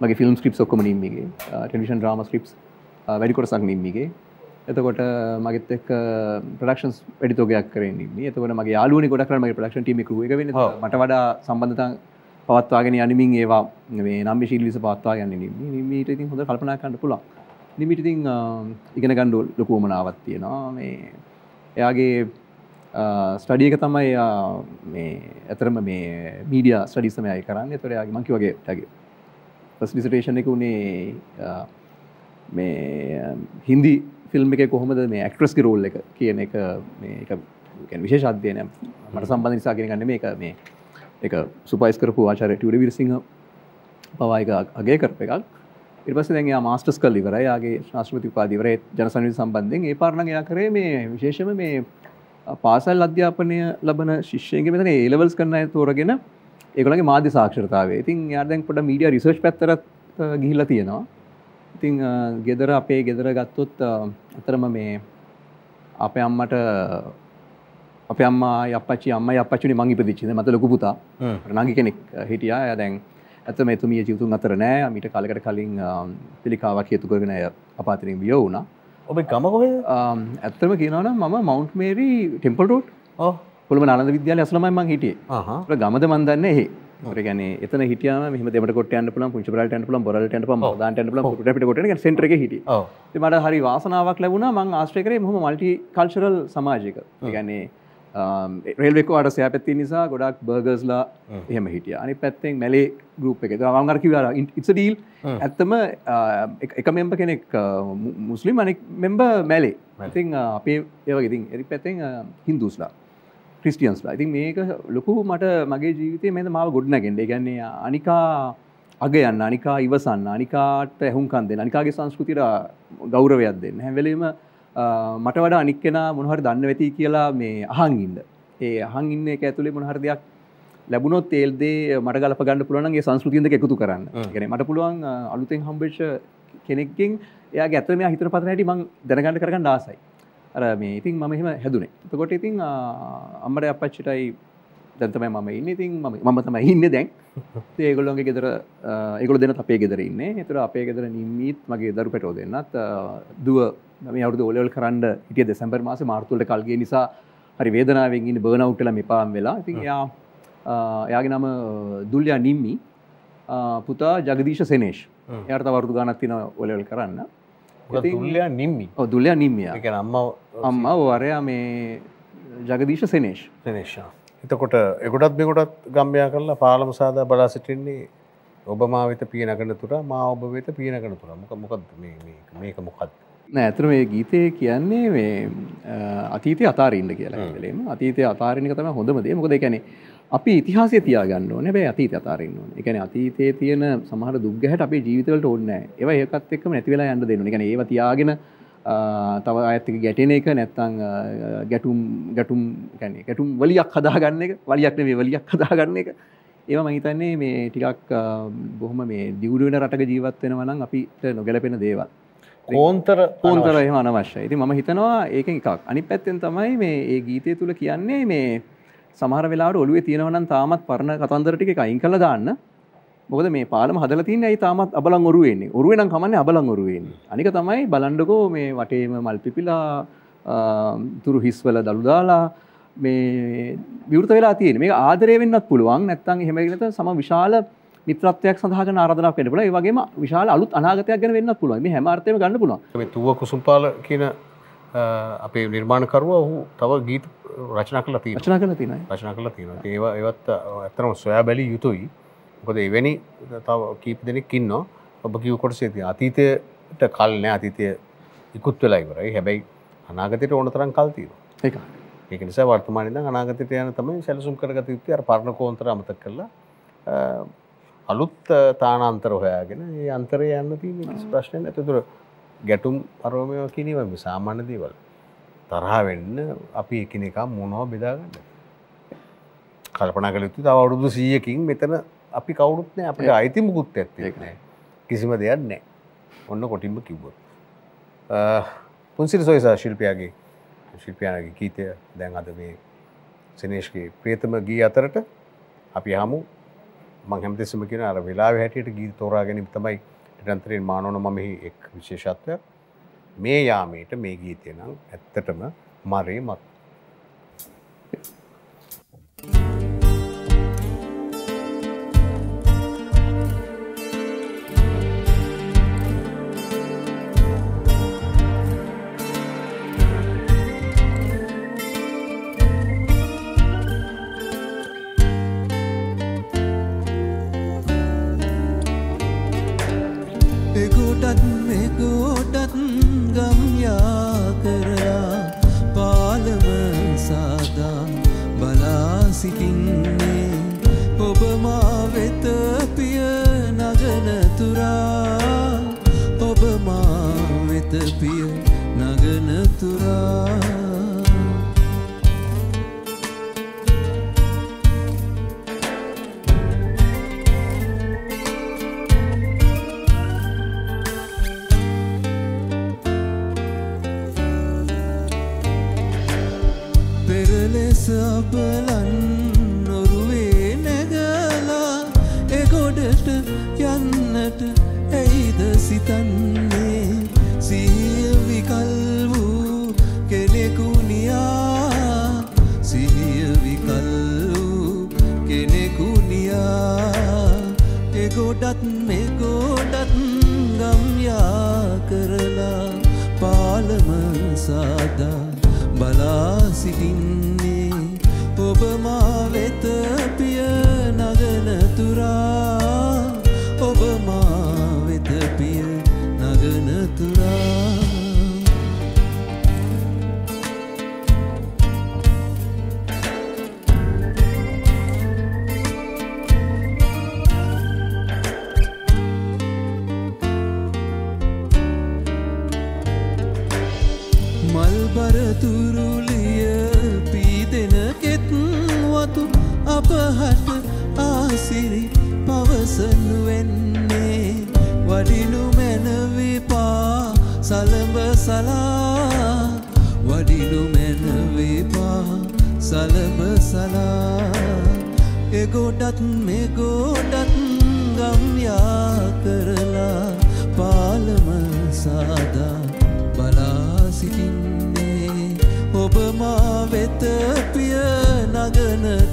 මගේ ෆිල්ම් ස්ක්‍රිප් ඔක්කම නිම්මිගේ ටෙලිෂන් ්‍රාම ස්ක්‍රිප්ස් වැඩිකොටසක් නිම්මිගේ එතකොට මගෙත් එක් ප්‍රඩක්ෂන්ස් වැඩිතෝගයක් කරන්නේ එතකට මගේ යාලුවනි ගොඩක් මගේ ප්‍රඩක්ෂන් ටීම ඔව්. මට වඩා සම්බන්ධතන් පවත්වාගෙන යනිමින් ඒවා මේ නම් ශීල් විස පත්වා ගන්න නිමීට ඉතින් හොඳ කල්පනා කන්න පුළා නිමිට ඉතින් ඉගෙන ගණ්ඩුවල් ලොකුවමනාවත් තියෙනවා. මේ එයාගේ ස්ටඩියක තමයි එයා මේ ඇතරම මේ මීඩිය ස්ටඩිසමයයි කරන්න. තොරයාගේ මංකි වගේ ටගේ ෆස් ඩිසිටේෂන එක වුණේ මේ හින්දි ෆිල්ම් එක කොහොමද මේ ඇක්ට්‍රස්කි රෝල් එක කියන එක මේ එක ගැන විශේෂ අධ්‍යයනය මට සම්බන්ධ නිසා ගෙන ගන්න මේ එක මේ එක සුපයිස් කරපු ආචාර ටියඩ විරසිංහ පවායක අගේ කරප එකක්. ඉපස දැන් මාස්ටස් කල් ඉවරයි. යාගේ ශාස්ෘති පාදිවරේ ජනසනවි සම්බන්ධයෙන් ඒ පාරණ එයා කරේ මේ විශේෂම මේ පාසල් අධ්‍යාපනය ලබන ශිෂ්‍යයගේ මෙතන ඒලවල්ස් කරන්න තෝරගෙන ඒකලගේ මාධ්‍ය සාක්ෂරතාවේ ඉතින් යාදැන් පොට මීඩිය රිසර්ච් පැත්තරත් ගිහිල්ල තියෙනවා. ඉතිං ගෙදර අපේ ගෙදර ගත්තොත් අතරම මේ අපේ අම්මට අප අම්ම අපච්චි අම්ම අපච්චුනි මං ඉපදිච්චිද මත ලොකු පුතා. නගි කෙනෙක් හිටියා. ඇදැන් ඇත මෙතුමිය ජීතුන් අතර නෑ. මිට කලකට කලින් පිළිකාවක් හේතු කරගෙන අපාතරින් විය වුණා. ඔබ ගමකොහ ඇත්තම කියනවන මම මවන්් මේරී ටෙම්පල් රෝට් පොළම නලද විද්‍යාල අස්ලමයි මං හිටියේ. ගමද මන්දන්න එහේ. ගැන හිටිය මෙම දෙමට කොට පුල පුච පම දාට පුල ට කොට සෙන්ටර හිට මට හරි වාසනාවක් ලැබුණ. මං ආශ්‍රකරේ හම මල්ටි කල්චරල් සමාජික ගැන්නේ රේල්වෙක අට සෑ පැත්ති නිසා ගොඩක් බර්ගස්ලා එහෙම හිටිය. අනි පැත්තෙන් මැලේ ගරුප් එක. වංගරකිවර ඉක්සඩීල් ඇත්තම එක මෙම්බ කෙනෙක් මුස්ලිම් අනෙක් මෙම්බ මැලේ ඉතින් අපේ ඒවගෙතින් එරි පැත්තෙන් හින්දුස්ලා ක්‍රිස්ටියන්ස්ලා ඉතින් මේක ලොකු මට මගේ ජීවිතය මෙද මාව ගොඩ්නගෙන්ඩේ ගැන්නේ අනිකා අගයන්න අනිකා ඉවසන්න අනිකාට ඇහුන්කන් දෙන්න අනිකාගේ සංස්කෘතිර ගෞරවයක් දෙන්න. හැවෙලීම මට වඩ අනික් කෙන මොහර දන්න වෙති කියලා මේ අහන් ඉන්න. ඒ අහන් ඉන්න එක ඇතුළේ මොහර දෙයක් ලැබුණොත් තේල්දේ මට ගලප ගන්න පුළුවන්ගේ සංස්කෘතියද එකතු කරන්න. ගෙන මට පුළුවන් අලුතෙන් හම්බේෂ කෙනෙක්කින් එයා ඇතම හිතර පතනට මං දැනගන්න කරගන්න ඩාසයි අර මේ ඉතින් මම එහෙම හැදුනේ. එතකොට ඉතින් අම්මට අපච්චිටයි දැන්තම මම ඉන්න. ඉතින් ම මම තම ඉන්න දැන්. ඒගොල්ලොන්ගේ ගෙදර ඒගොල දෙන අපේ ගෙදර ඉන්න. එතුර අපේ ගෙදර නිම්මීත් මගේ දරු පැටෝ දෙන්නත් දුව මේ අවුදු ඔලවල් කරන්න හිටිය දෙසැම්බර් මාස මාර්තුලට කල්ගේ නිසා හරි වේදනාවෙන් ඉන්න බර්නවට්ටල මෙපාම් වෙලා. ඉතින් යා එයාගේ නම දුල්යා නිම්මි. පුතා ජගදීශ සෙනේෂ්. යට වරුදු ගනත් තින ඔලවල් කරන්න. දුල්ලයා නිම්මි. දුල්ලයා නිම්මිය අම්ම අම්ම වරයා මේ ජගදීශ සෙනේෂ්. සනේෂා එතකොට එකොටත් මෙකොටත් ගම්භයා කරලා පාලම සාදා බලා සිටින්නේ ඔබ මාවිත පියනගන තුර මා ඔබ වෙත පියනගන තුර. මොක මොකද මේක මොකක්ද ඇතර මේ ගීතය කියන්නේ මේ අතීතය අතාරන්න කියලා ලේම අතීතය අතාරණක තම හොඳමදේ මොකද එකැනෙ අපි ඉතිහාසය තියාගන්න ඕන. බෑ අතීත අතාරන්න ඕන. එකන අතීතයේ තියෙන සමහර දුග්ගහට අපේ ජීවිතවලට ඔන්න ඒව ඒකත් එක්ම නැතිවෙලා යන්න දෙන්න එක ඒව තියාගෙන තව අඇතික ගැටෙන එක නැත්තං ගැටුම් ගැටුම් ගැන ගැටුම් වලියක් හදාගන්න එක. වලියක්න මේ වලියක් හදාගන්න එක. ඒව මහිතන්නේ මේ ටිකක් බොහොම මේ දියුඩුවෙන රටක ජීවත් වෙනවනම් අපිට නොගැලපෙන දේවල් කෝන්තර කෝන්තර එහම අනවශ්‍යයි. ඉති ම හිතනවා ඒක එකක්. අනි පැත්තෙන් තමයි මේ ඒ ගීතය තුළ කියන්නේ මේ සමහර වෙලාට ඔලුවේ තියෙනවනම් තාමත් පරණ කතන්දරටික අයින් කළ දාන්න. මොකද මේ පාලම හදල තින්න ඇයි තාමත් අබලන් ඔරුවෙන්නේ ඔරුවෙනම් කමන්න අබලන් ඔරුවෙන්නේ අනික තමයි බලන්ඩකෝ මේ වටේම මල්පිපිලා තුරු හිස්වල දළුදාලා මේ විවෘත වෙලා තියෙන මේ ආදරය වෙන්නත් පුළුවන්. නැත්තන් එහෙමගෙනත සම විශාල මිත්‍රත්වයක් සඳහන ආරධනක් වෙන පුල වගේම විශාල අලුත් අනාගතයක් ගැන වෙන්න පුළුවන්. මේ හැමාර්තය ගන්න පුළුවන්. තුව කුසුම්පාල කියන අපේ නිර්මාණකරුව ඔහු තව ගීත රචනා කල ති රචනා කල තින රචනා කල තියෙන ඒවා ඒවත් ඇතරම සොයා බැලි යුතුයි. කොද එවැනි තව කීප දෙනෙක් ඉන්න ඔබ කිව කොට සේති අතීතයට කල් නෑ. අතීතය ඉකුත් වෙලා ඉවරයි. හැබැයි අනාගතයට ඕන තරම් කල් තීර එක ඒක නිසා වර්තමානද අනාගතයට යන තමයි සැලසුම් කරගත යුත්තේ. අර පරණ කෝන්තර අමතක කරලා අලුත් තානාන්තර හොයාගෙන ඒ අන්තරය යන්න ප්‍රශ්නයක් නැත. ඒතර ගැටුම් අරෝමය කිනීම සාමාන්‍ය දේවල්. තරහ වෙන්න අපි එකිනෙකා මොනවා බෙදාගන්න. කල්පනා කළ යුතු තව අවුරුදු 100කින් මෙතන අපි කවුරුත් නෑ අපිට අයිති මුකුත් ඇත්තේ නෑ. කිසිම දෙයක් නෑ. ඔන්න කොටින්ම කිව්වොත්. පුන්සිරි සොයිසා ශිල්පයාගේ ශිල්පයානගේ ගීතය දැන් අද මේ සනේෂ්ගේ ප්‍රියතම ගී අතරට අපි හමු මං හැමතිස්සම කියන අර වෙලා හැටියට ගී තෝරා ගැනීම තමයි නිරන්තරයෙන් මානවන මමෙහි එක් විශේෂත්වයක්. මේ යාමේට මේ ගීතය නම් ඇත්තටම මරේ මත්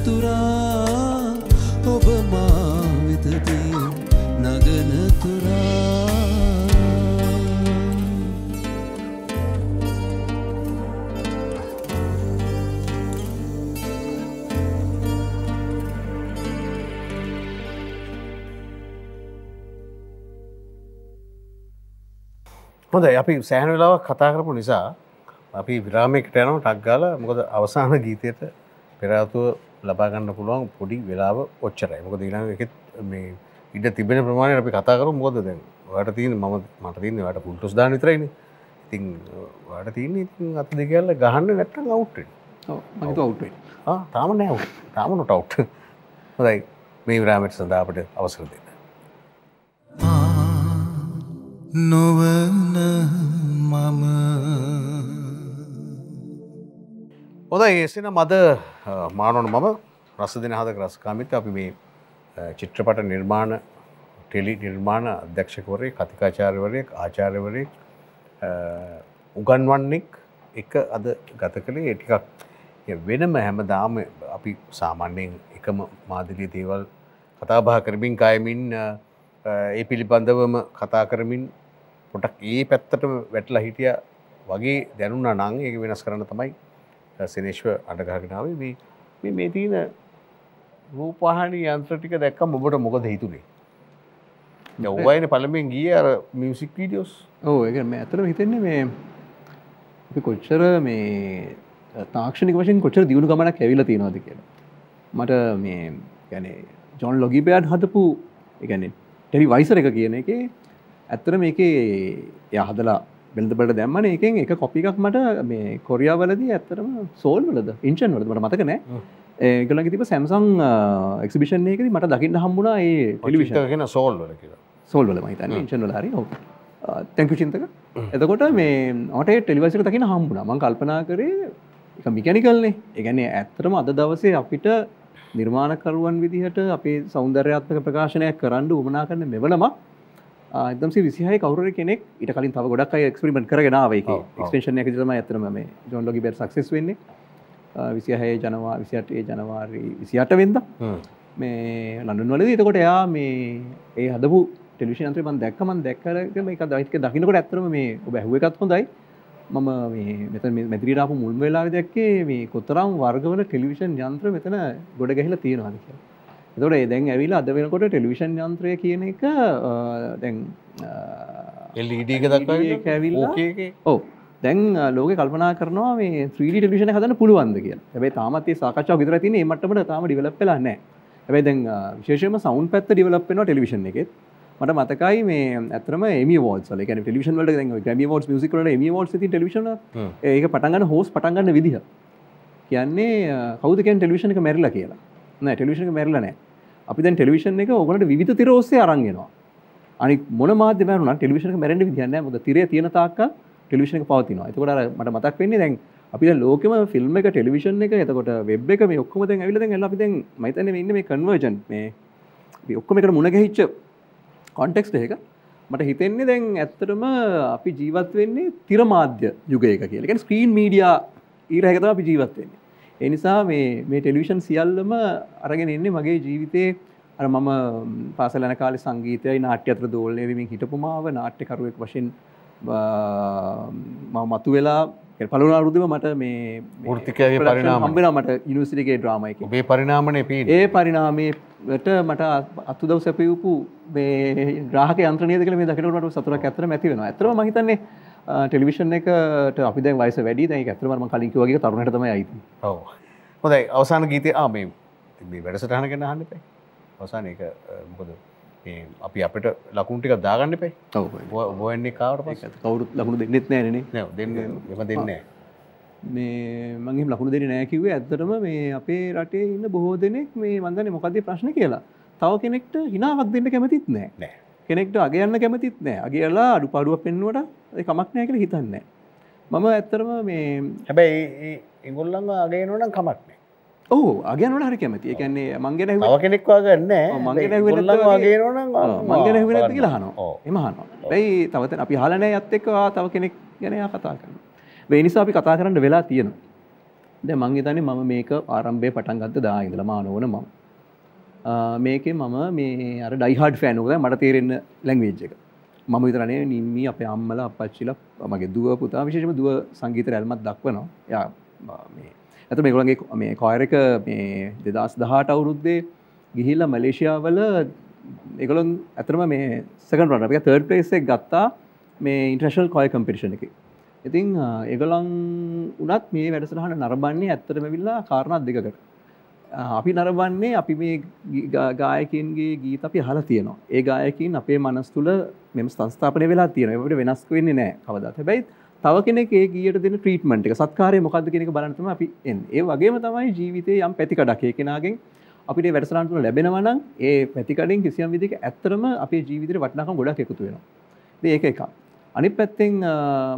නගනතුරා ඔබ මා වෙත පිය නගනතුරා හොඳ අපි සෑහන වෙලාවක් කතා කරපු නිසා අපි විරාමයකට යනවා ටක් ගාලා. මොකද අවසාන ගීතයට පෙරාතුව ලබාගන්න පුළුවන් පොඩි වෙලාව ඔච්චරයි. මොකද ඊළඟ එකෙත් මේ ඉඩ තිබෙන ප්‍රමාණය අපි කතා කරමු. මොකද දැන් ඔයාලට තියෙන මම මට තියෙන්නේ ඔයාලට පුල්ටස් දාන්න විතරයිනේ. ඉතින් ඔයාලට තියෙන්නේ ඉතින් අත දෙක යල්ල ගහන්න නැත්තම් අවුට් වෙන්න. මහිත අවුට්ේ ආ තාම නෑ තාම නොට අවුට් හොඳයි. මේ විරාමයට සඳහා අපට අවසර දෙන්න. නොවන මම හොඳ ඒසෙන මද මානොන මම රස දෙන හදක රස්කාමිත අපි මේ අ, චිත්‍රපට නිර්මාණ ටෙලි නිර්මාණ අධ්‍යක්ෂකවරේ කතිකාචාර්යවරයෙක් ආචාර්යවරයෙක් අ, උගන්වන්නෙක් එක අද ගත කළේ. ඒ ටිකක් වෙනම හැමදාම අපි සාමාන්‍යයෙන් එකම මාදිලී දේවල් කතාබහ කරමින් කයමින් අ, අ, ඒ පිළිබඳවම කතා කරමින් පොටක් ඒ පැත්තටම වැටලා හිටිය වගේ දැනුන්න නං ඒ වෙනස් කරන්න තමයි සනේශ්ව අඩගාගෙනාවේ මේ මේ තියන රූපහනි යන්ත්‍ර ටික දැක්කම් ඔබට මොකද හිතුනේ? ඔවයින පළමෙන් ගිය අර මියසික් වීඩියෝස් ඕ එක මේ ඇතර හිතෙන්නේ මේ කොච්චර මේ තාක්ෂණික වශයෙන් කොච්චර දියුණු ගමනක් ඇවිල තියෙනවාද කියලා. මට මේ ගැන ජොන් ලොගිපයාඩ් හදපු එකන ටෙලි වයිසර එක කියන එක ඇත්තර මේක යහදලා බෙල්දබට දැම්මන එකෙන් එක කොපිකක් මට මේ කොරියාවලදී ඇත්තරම සෝල් වලද ඉංචන් වලද මට මතක නෑ. ඒගලගේ තිබ සැම්සං එක්සිබිෂන් එකද මට දකින්න හම්බුණා ඒ ටෙලිවිෂන් ගෙන සෝල් වල සෝල් වල මහිතන්න ඉංචන් වලහරි තැංකු චින්තක. එතකොට මේ ඔට ටෙලිවසික තකින හම්බුණ. මං කල්පනා කරේ එක මිකැනිකල්නේ එකන්නේ ඇත්තරම අද දවසේ අපිට නිර්මාණකරුවන් විදිහට අපේ සෞන්දර්යාත්මක ප්‍රකාශනයක් කරන්න උමනා කරන මෙවනම එදම්සේ විසිහය කවර කෙනෙක් ඉට කලින් තව ගොඩක් අයි එක්ස්පිරිමෙන්ට් කරගෙනාව එක. ඔව්, ඔව්. එක්ස්පේෂන් එක තම ඇතරම මේ ජොන්ලොගි බෙර් සක්සෙස් වෙන්නේ. විසිහය ජනවා විසිටේ ජනවාරී විසිට වෙන්ද. මේ ලඩන් වලද එතකොට එයා මේ ඒ හදපු ටෙලිෂන්ත්‍රේ මන් දැක්කමන් දැක්කරක මේක දයික දකිනකොට ඇතරම මේ ඔබ ඇහුව එකත් හොඳයි. මම මෙත මැතිරිරාපු මුල්ම වෙලා දැක්කේ මේ කොතරම් වර්ගවල ටෙලිවිෂන් යන්ත්‍ර මෙතන ගොඩ ගැහිලා තියෙනවා කිය එතොට දැන් ඇවිලා අද වෙනකොට ටෙලිවිෂන් යන්ත්‍රය කියන එක දැන් ඕකේ ඔව. දැන් ලෝක කල්පනා කරනවා මේ 3D ටෙලිවිෂන හදන්න පුළුවන්ද කියලා. හැබැයි තාමත් ඒ සාකච්ඡාව විතර තියෙන ඒ මට්ටමට තාම ඩිවෙලොප් වෙලා නැහැ. හැබැයි දැන් අ, විශේෂයෙන්ම සවුන්ඩ් පැත්ත ඩිවෙලොප් වෙනවා ටෙලිවිෂන් එකෙත්. මට මතකයි මේ වල. වලට දැන් ග්‍රැමි වෝඩ්ස් මියුසික් වලට එමි වෝඩ්ස් ඉතින් ටෙලිවිෂන් හ්ම්. ඒක පටන් ගන්න හෝස් පටන් ගන්න විදිහ. කියන්නේ අ, කවුද කියන්නේ ටෙලිවිෂන් එක මැරිලා කියලා. නෑ ටෙලිවිෂන් එක මැරිලා නෑ අපි දැන් ටෙලිවිෂන් එක ඕගලන්ට විවිධ තිර ඔස්සේ අරන් එනවා අනික මොන මාධ්‍ය මැරුණා ටෙලිවිෂන් එක මැරෙන්න විදියක් නෑ මොකද තිරේ තියෙන තාක්කල් ටෙලිවිෂන් එක පවතිනවා එතකොට අර මට මතක් වෙන්නේ දැන් අපි දැන් ලෝකෙම ෆිල්ම් එක ටෙලිවිෂන් එක එතකොට වෙබ් එක මේ ඔක්කොම දැන් ඇවිල්ලා දැන් එල්ල අපි දැන් මම හිතන්නේ මේ ඉන්නේ මේ කන්වර්ජන් මේ අපි ඔක්කොම එකට මුණ ගැහිච්ච කොන්ටෙක්ස්ට් එක මට හිතෙන්නේ දැන් ඇත්තටම අපි ජීවත් වෙන්නේ තිර මාධ්‍ය යුගයක කියලා. ඒ කියන්නේ ස්ක්‍රීන් මීඩියා ඊරයක තමයි අපි ජීවත් වෙන්නේ. ඒ නිසා මේ මේ ටෙලිවිෂන් සියල්ලම අරගෙන ඉන්නේ මගේ ජීවිතේ අර මම පාසල යන කාලේ සංගීතයයි නාට්‍ය අතර දෝලණය වෙමින් හිටපු මාව නාට්‍යකරුවෙක් වශයෙන් මම මතු වෙලා පළවන අවුරුද්දම මට මේ මේ production පරිණාමය. හම්බෙනවා මට ඩ්‍රාමා එකේ. ඔබේ පරිනාමනය පී ඒ පරිනාමයට මට අත්තුදව සැපියපු මේ ග්‍රාහක යන්ත්‍රනයද කියලා මේ දකිනකොට මට සතුටක් ඇත්තටම ඇති වෙනවා. ටෙලිවිෂන් එකට අපි දැන් වයස වැඩි දැන් ඒක මම කලින් කිව්වා වගේ තරුණයට තමයි අයිති. ඔව හොඳයි අවසාන ගීතය ආ මේ මේ වැඩසටහන ගැන අහන්න එපා අවසාන අ, මොකද මේ අපි අපිට ලකුණු ටිකක් දාගන්න එපා ඔව්. බොයන්නේ කාවට පස්සේ කවුරුත් ලකුණු දෙන්නෙත් නැහැ නේ. නෑ දෙන්න එම දෙන්නේ මේ මං එහෙම ලකුණු දෙන්නේ නැහැ කිව්වේ ඇත්තටම මේ අපේ රටේ ඉන්න බොහෝ දෙනෙක් මේ මන් දන්නේ මොකද්ද ප්‍රශ්නේ කියලා. තව කෙනෙක්ට හිනාවක් දෙන්න කැමතිත් නැහැ. නෑ කෙනෙක්ට අගයන්න කැමතිත් නෑ. අගේලා අඩුපාඩුවක් පෙන්නුවට ඒ කමක් නෑ කියලා හිතන්නේ මම ඇත්තරම මේ හැබැයි ඉගොල්ලං අගේනවනම් කමක්නේ ඔහු අගයනට හරි කැමති එකන්නේ මංගෙන කෙනෙක්වා ගන්න මංගෙන හවෙනත් කියලා හනවා එම හනවා ඇයි තවත අපි හලනෑ ඇත් එක්වා තව කෙනෙක් ගැනයා කතා කරන වේ නිසා අපි කතා කරන්න වෙලා තියෙන ද මංගේතන මම මේක ආරම්භය පටන් ගත්ත දා ඉඳල මානෝන මම මේකේ මම මේ අර ඩයිහඩ් ෆෑනුක මට තේරෙන්න ලැංවේජ් එක. මම විතරනේ නිම්මී අප අම්මල අපච්චිල මගේ දුව පුතා විශේෂම දුව සංගීත රැල්මත් දක්වනවා. යා මේ ඇත මේගොලන්ගේ මේ කොයර එක මේ දෙදස් දහට අවුරුද්දේ ගිහිල්ල මලේෂයාවල එකොළොන් ඇතරම මේ සකන් රට එක තර්ඩ පලේසෙක් ගත්තා මේ ඉන්ට්‍රශල් කොය කම්පිටිෂන එක. ඉතින් ඒගොලන් උනත් මේ වැඩසටහන නරබන්නේ ඇත්තටම විල්ලා කාරණත් දෙකට අපි නරබන්නේ අපි මේ ගා- ගායකන්ගේ ගීත අපි හලා තියෙනවා. ඒ ගායකින් අපේ මනස් තුළ මෙම සංස්ථාපනය වෙලා තියෙන ට වෙනස් වෙන්නේ නෑ කවදත්. හැබැයි තව කෙනෙක් ඒ ගියට දෙන ට්‍රීටමට එක සත්කාරය මොකක්ද කෙනෙක බලනතම අපි එන් ඒ වගේම තමයි ජීවිතය යම් පැතිකඩක්. ඒ කෙනගෙන් අපිට වැඩසටන්තුල ලැබෙනවනම් ඒ පැතිකඩින් කිසියම් විදික ඇත්තරම අපේ ජීවිතර වටනකම් ගොඩක් එකතු වෙනවා. ඉතින් ඒක එක අනි පැත්තෙන්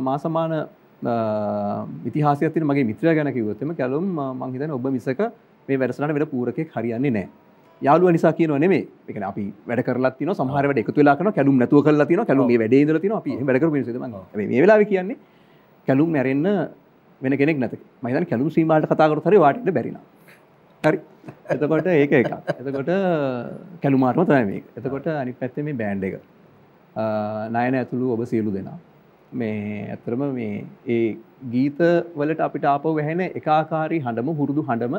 මාසමාන ඉතිහාසයතින මගේ මිත්‍ර ගැන කිවත්තම කැලුම් මංහිතන ඔබ මිසක මේ වැඩසනට වෙන පූරකෙක් හරියන්නේ නෑ. යාලුව නිසා කියනව නෙමේ එක අපි වැඩ කරලා තින සමහරට එකතු වෙලාකන කැලුම් නැතුව කරලා තින කැලුම් මේ වැඩේ ඉඳලා තින අපි වැඩ කර මේ වෙලාව කියන්නේ කැලුම් මැරෙන්න වෙන කෙනෙක් නැත. මයිතන කැලුම් සීමට කතාකර හරි වාට බැරින හරි. එතකොට ඒක එක එතකොට කැලුමාටම තමයි මේ එතකොට අනි පැත්තේ මේ බෑන්් එක. නයන ඇතුළු ඔබ සියලු දෙනා. මේ ඇතරම මේ ඒ ගීත වලට අපිට ආපව වැහෙන එකාකාරී හඬම හුරුදු හඬම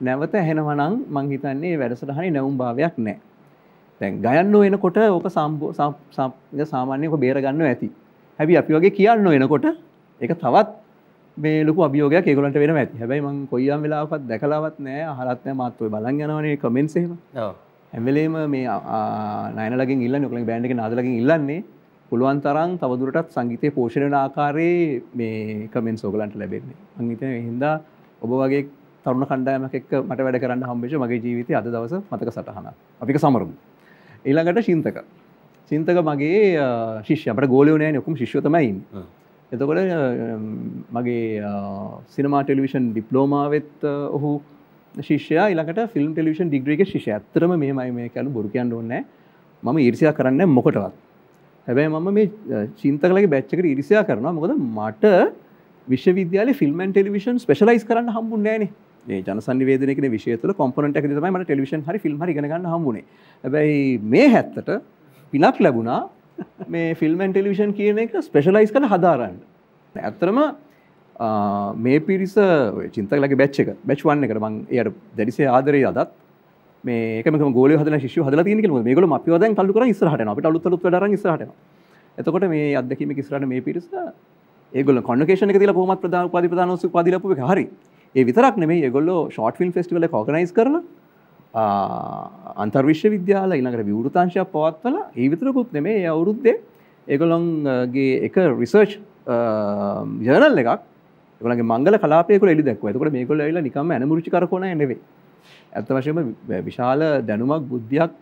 නැවත හැනවනං මංහිතන්නේ වැඩසටහනි නැවුම් භාවයක් නෑ. තැන් ගයන්න එනකොට ඕක සම්බෝ සාමාන්‍යක බේරගන්න ඇති. හැබි අපි වගේ කියන්න එනකොට එක තවත් මේ ලොකු අභියෝගයක් ඒගොලට වෙන ඇති. හැබයි මං කොයියම් වෙලාපත් දැකලාවත් නෑ හරත්නෑ මත්වය බලන් යනවනේ කමෙන්සේම ඇමලේම මේ නයනලගින් ඉල්ල නොකළ බෑන්ඩක නාදලකින් ඉල්ලන්නේ පුළුවන් තරන් තවදුරටත් සංගීතය පෝෂණන ආකාරයේ මේ කමෙන් සෝගලන්ට ලැබෙන්නේ. අංගිත හින්දා ඔබ වගේ තරුණ කණ්ඩායමක් එක්ක මට වැඩ කරන්න හම්බේච මගේ ජීවිතය අද දවස මතක සටහන අපික සමරුම්. ඊළඟට ශින්තක චින්තක මගේ ශිෂ්‍යපට ගෝලයනෑ නොකුම් ශිෂ්‍යතමයින් එතකොට මගේ සිනමා ටෙලිවිෂන් ඩිප්ලෝමාවෙත් ඔහු ශිෂ්‍ය ඉලකට ෆිල්ම් ටෙලිවිෂන් ඩිග්‍රික ශිෂය ඇතරම මෙමයි මේ කැලු බොරුකයන් ඕන්න මම ඉරිසියා කරන්න මොකටවත්. හැබැයි මම මේ චින්තකලගේ බැච්චකට ඉරිසියා කරනවා. මොකද මට විශ්වවිද්‍යාල ෆිල්ම් ටෙලිවිෂන් ස්පෙශලයිස් කරන්න හම්බුන් නෑනේ ඒ ජනසන්නිවේදනක විශය තුළ කොම්පනට ඇක තමයි මට ටෙලිවිෂන් හරි ෆිල්ම් හරි ගන්න හම්බුණේ හැබැයි මේ හැත්තට පිනක් ලැබුණා මේ ෆිල්මන් ටෙලිවිෂන් කියන එක ස්පෙශලයිස් කළ හදාරන්න. ඇත්තරම මේ පිරිස චින්තලක බැච්ච එක බැච්වන්න එකට මං එයට දැඩිසේ ආදරය අදත් මේක ගෝල හද ශිෂ හද තින මේකල අප ද කලු ඉස්රහට අපට අලුත් ොත් ඩර ඉස්රහට එතකොට මේ අදකීම කිස්රට මේ පිරිස ඒගොල කොන්නකේෂන තිල කොමත් ප්‍රධාන පදි ප්‍රධානස පදිලපු හරි. ඒ විතරක් නෙමේ ඒගොල්ල ෂෝට් ෆිල්ම් ෆෙස්ටිවල කොගනයිස් කරන අන්තර්විශ්ව විද්‍යාල ඉනකට විවෘතාංශයක් පවත්වල ඒ විතරකුත් නෙමේ අවුරුද්දේ ඒගොලොන්ගේ එක රිසර්ච් ජනල් එකක් ගලගේ මංගල කලාපයකල එලි දැක්ව ඇතකට මේකොල ඇල නිකම ඇනමුරුචි කරකොන නෙවේ ඇත්ත වශයම විශාල දැනුමක් බුද්ධයක්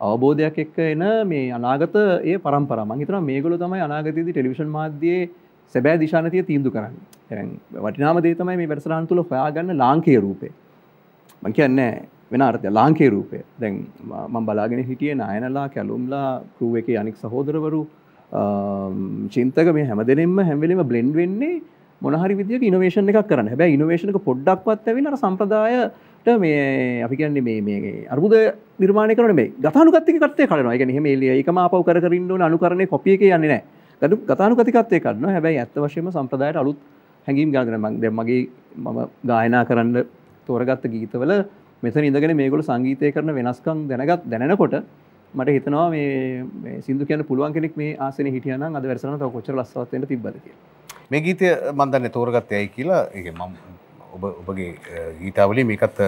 අවබෝධයක් එක්ක එන මේ අනාගත ඒ පරම්පර මහිතර මේගොල තමයි අනාගතයේදී ටෙලිවිෂන් මාධ්‍යයේ සැබෑ දිශානතිය තීන්දු කරන්න. වටිනාම දේ තමයි මේ වැඩසටහන් තුළ හොයාගන්න ලාංකීය රූපේ මං කියන්නේ වෙන අර්ථය ලාංකීය රූපය. දැන් මම බලාගෙන හිටියේ නායනලා කැලුම්ලා ක්‍රූ එකේ අනික් සහෝදරවරු චින්තක මේ හැමදෙනෙම හැම වෙලෙම බ්ලෙන්ඩ් වෙන්නේ මොනහරි විදියක ඉනෝවේෂන් එකක් කරන්න. හැබැයි ඉනෝවේෂන් එක පොඩ්ඩක්වත් ඇවිල්ලා අර සම්ප්‍රදායට මේ අපි කියන්නේ මේ මේ අර්බුද නිර්මාණය කරන මේ ගතානුගතික කර්තය කඩනවා. ඒ කියන්නේ එහෙම එළිය ඒකම ආපහු කර කර ඉන්න ඕන අනුකරණේ කොපි එකේ යන්නේ නැහැ. ගඩු ගතානුගතිකත්වය කරනවා හැබැයි ඇත්ත වශයෙන්ම සම්ප්‍රදායට අලුත් හැඟීම් ගන්න දෙනවා මම දැන් මගේ මම ගායනා කරන්න තෝරගත්ත ගීතවල මෙතන ඉඳගෙන මේගොල්ලෝ සංගීතය කරන වෙනස්කම් දැනගත් දැනෙනකොට මට හිතනවා මේ සිින්දු කියන්න පුළුවන් කෙනෙක් මේ ආසන හිටියනම් අද වැරසන තව කොච්චර ලස්සවත් වෙන්න තිබ්බද කියලා. මේ ගීතය මම දන්නේ තෝරගත්තේ ඇයි කියලා ඒක මම ඔබ ඔබගේ ගීතාවලිය මේකත්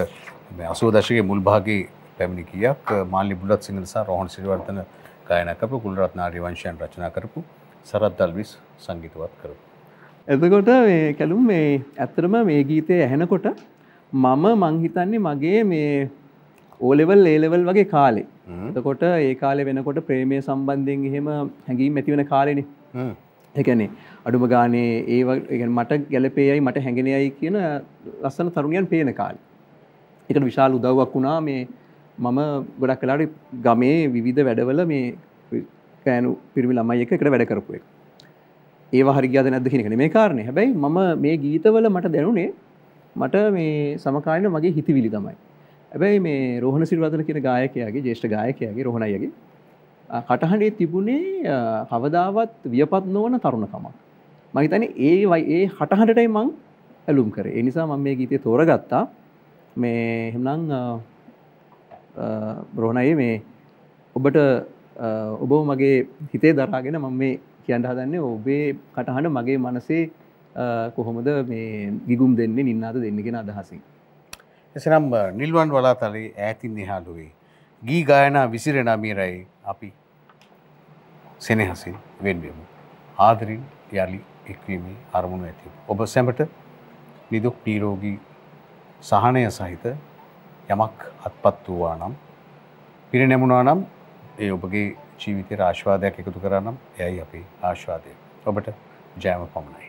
අසුව දශකයේ මුල් භාගයේ පැමිණි කියක් මාල්ලි බුලත් සිංහල සහ රෝහණ සිරිවර්ධන ගායනා කරපු කුලරත්න ආර්යවංශයන් රචනා කරපු සරත් දල්විස් සංගීතවත් කරපු. එතකොට මේ කැලුම් මේ ඇත්තටම මේ ගීතය ඇහෙනකොට මම මං හිතන්නේ මගේ මේ ඕලෙවල් ඒලෙවල් වගේ කාලේ. එතකොට ඒ කාලෙ වෙනකොට ප්‍රේමය සම්බන්ධයෙන් එහෙම හැඟීම් ඇතිවන කාලෙන. එකනේ අඩුම ගානේ ඒ මට ගැලපේයයි මට හැඟෙනයයි කියන ලස්සන තරුණියන් පේන කාල. එකට විශාල උදව්වක් වුණා මේ මම ගොඩක් කලාට ගමේ විවිධ වැඩවල මේ කෑනු පිරිමි ළමයි එක එකට වැඩ කරපු එක ඒවා හරිගියාද නැද්ද කියන එක නෙමේ කාරණේ හැබැයි මම මේ ගීතවල මට දැනුනේ මට මේ සමකාලීන මගේ හිතවිලි තමයි හැබැයි මේ රෝහණ සිල්වදන කියන ගායකයාගේ ජේෂ්ඨ ගායකයාගේ රෝහණයියගේ කටහඬේ තිබුණේ කවදාවත් වියපත් නොවන තරුණකමක්. මම හිතන්නේ ඒ ඒ හටහඬටයි මං ඇලුම් කරේ. ඒ නිසා මම මේ ගීතය තෝරගත්තා. මේ එහෙනම් රෝහණයි මේ ඔබට ඔබ මගේ හිතේ දරාගෙන මම මේ කියන්න හදන්නේ ඔබේ කටහඬ මගේ මනසේ කොහොමද මේ ගිගුම් දෙන්නේ නින්නාද දෙන්නගෙන අදහසින්. එසනම් නිල්වන් වලාතලේ ඈතින් එහාළුවේ. ගී ගායනා විසිරෙන මීරයි අපි සෙනෙහසින් වෙන්වෙමු. ආදරින් යළි එක්වීමේ අරමුණු ඇති. ඔබ සැමට නිදුක් නීරෝගී සහනය සහිත යමක් අත්පත් වූවා නම් පිරිනැමුණා නම් ඒ ඔබගේ ජීවිතය ආශ්වාදයක් එකතු කරනම් එයයි අපේ ආශ්වාදය. ඔබට ජයම පමණයි.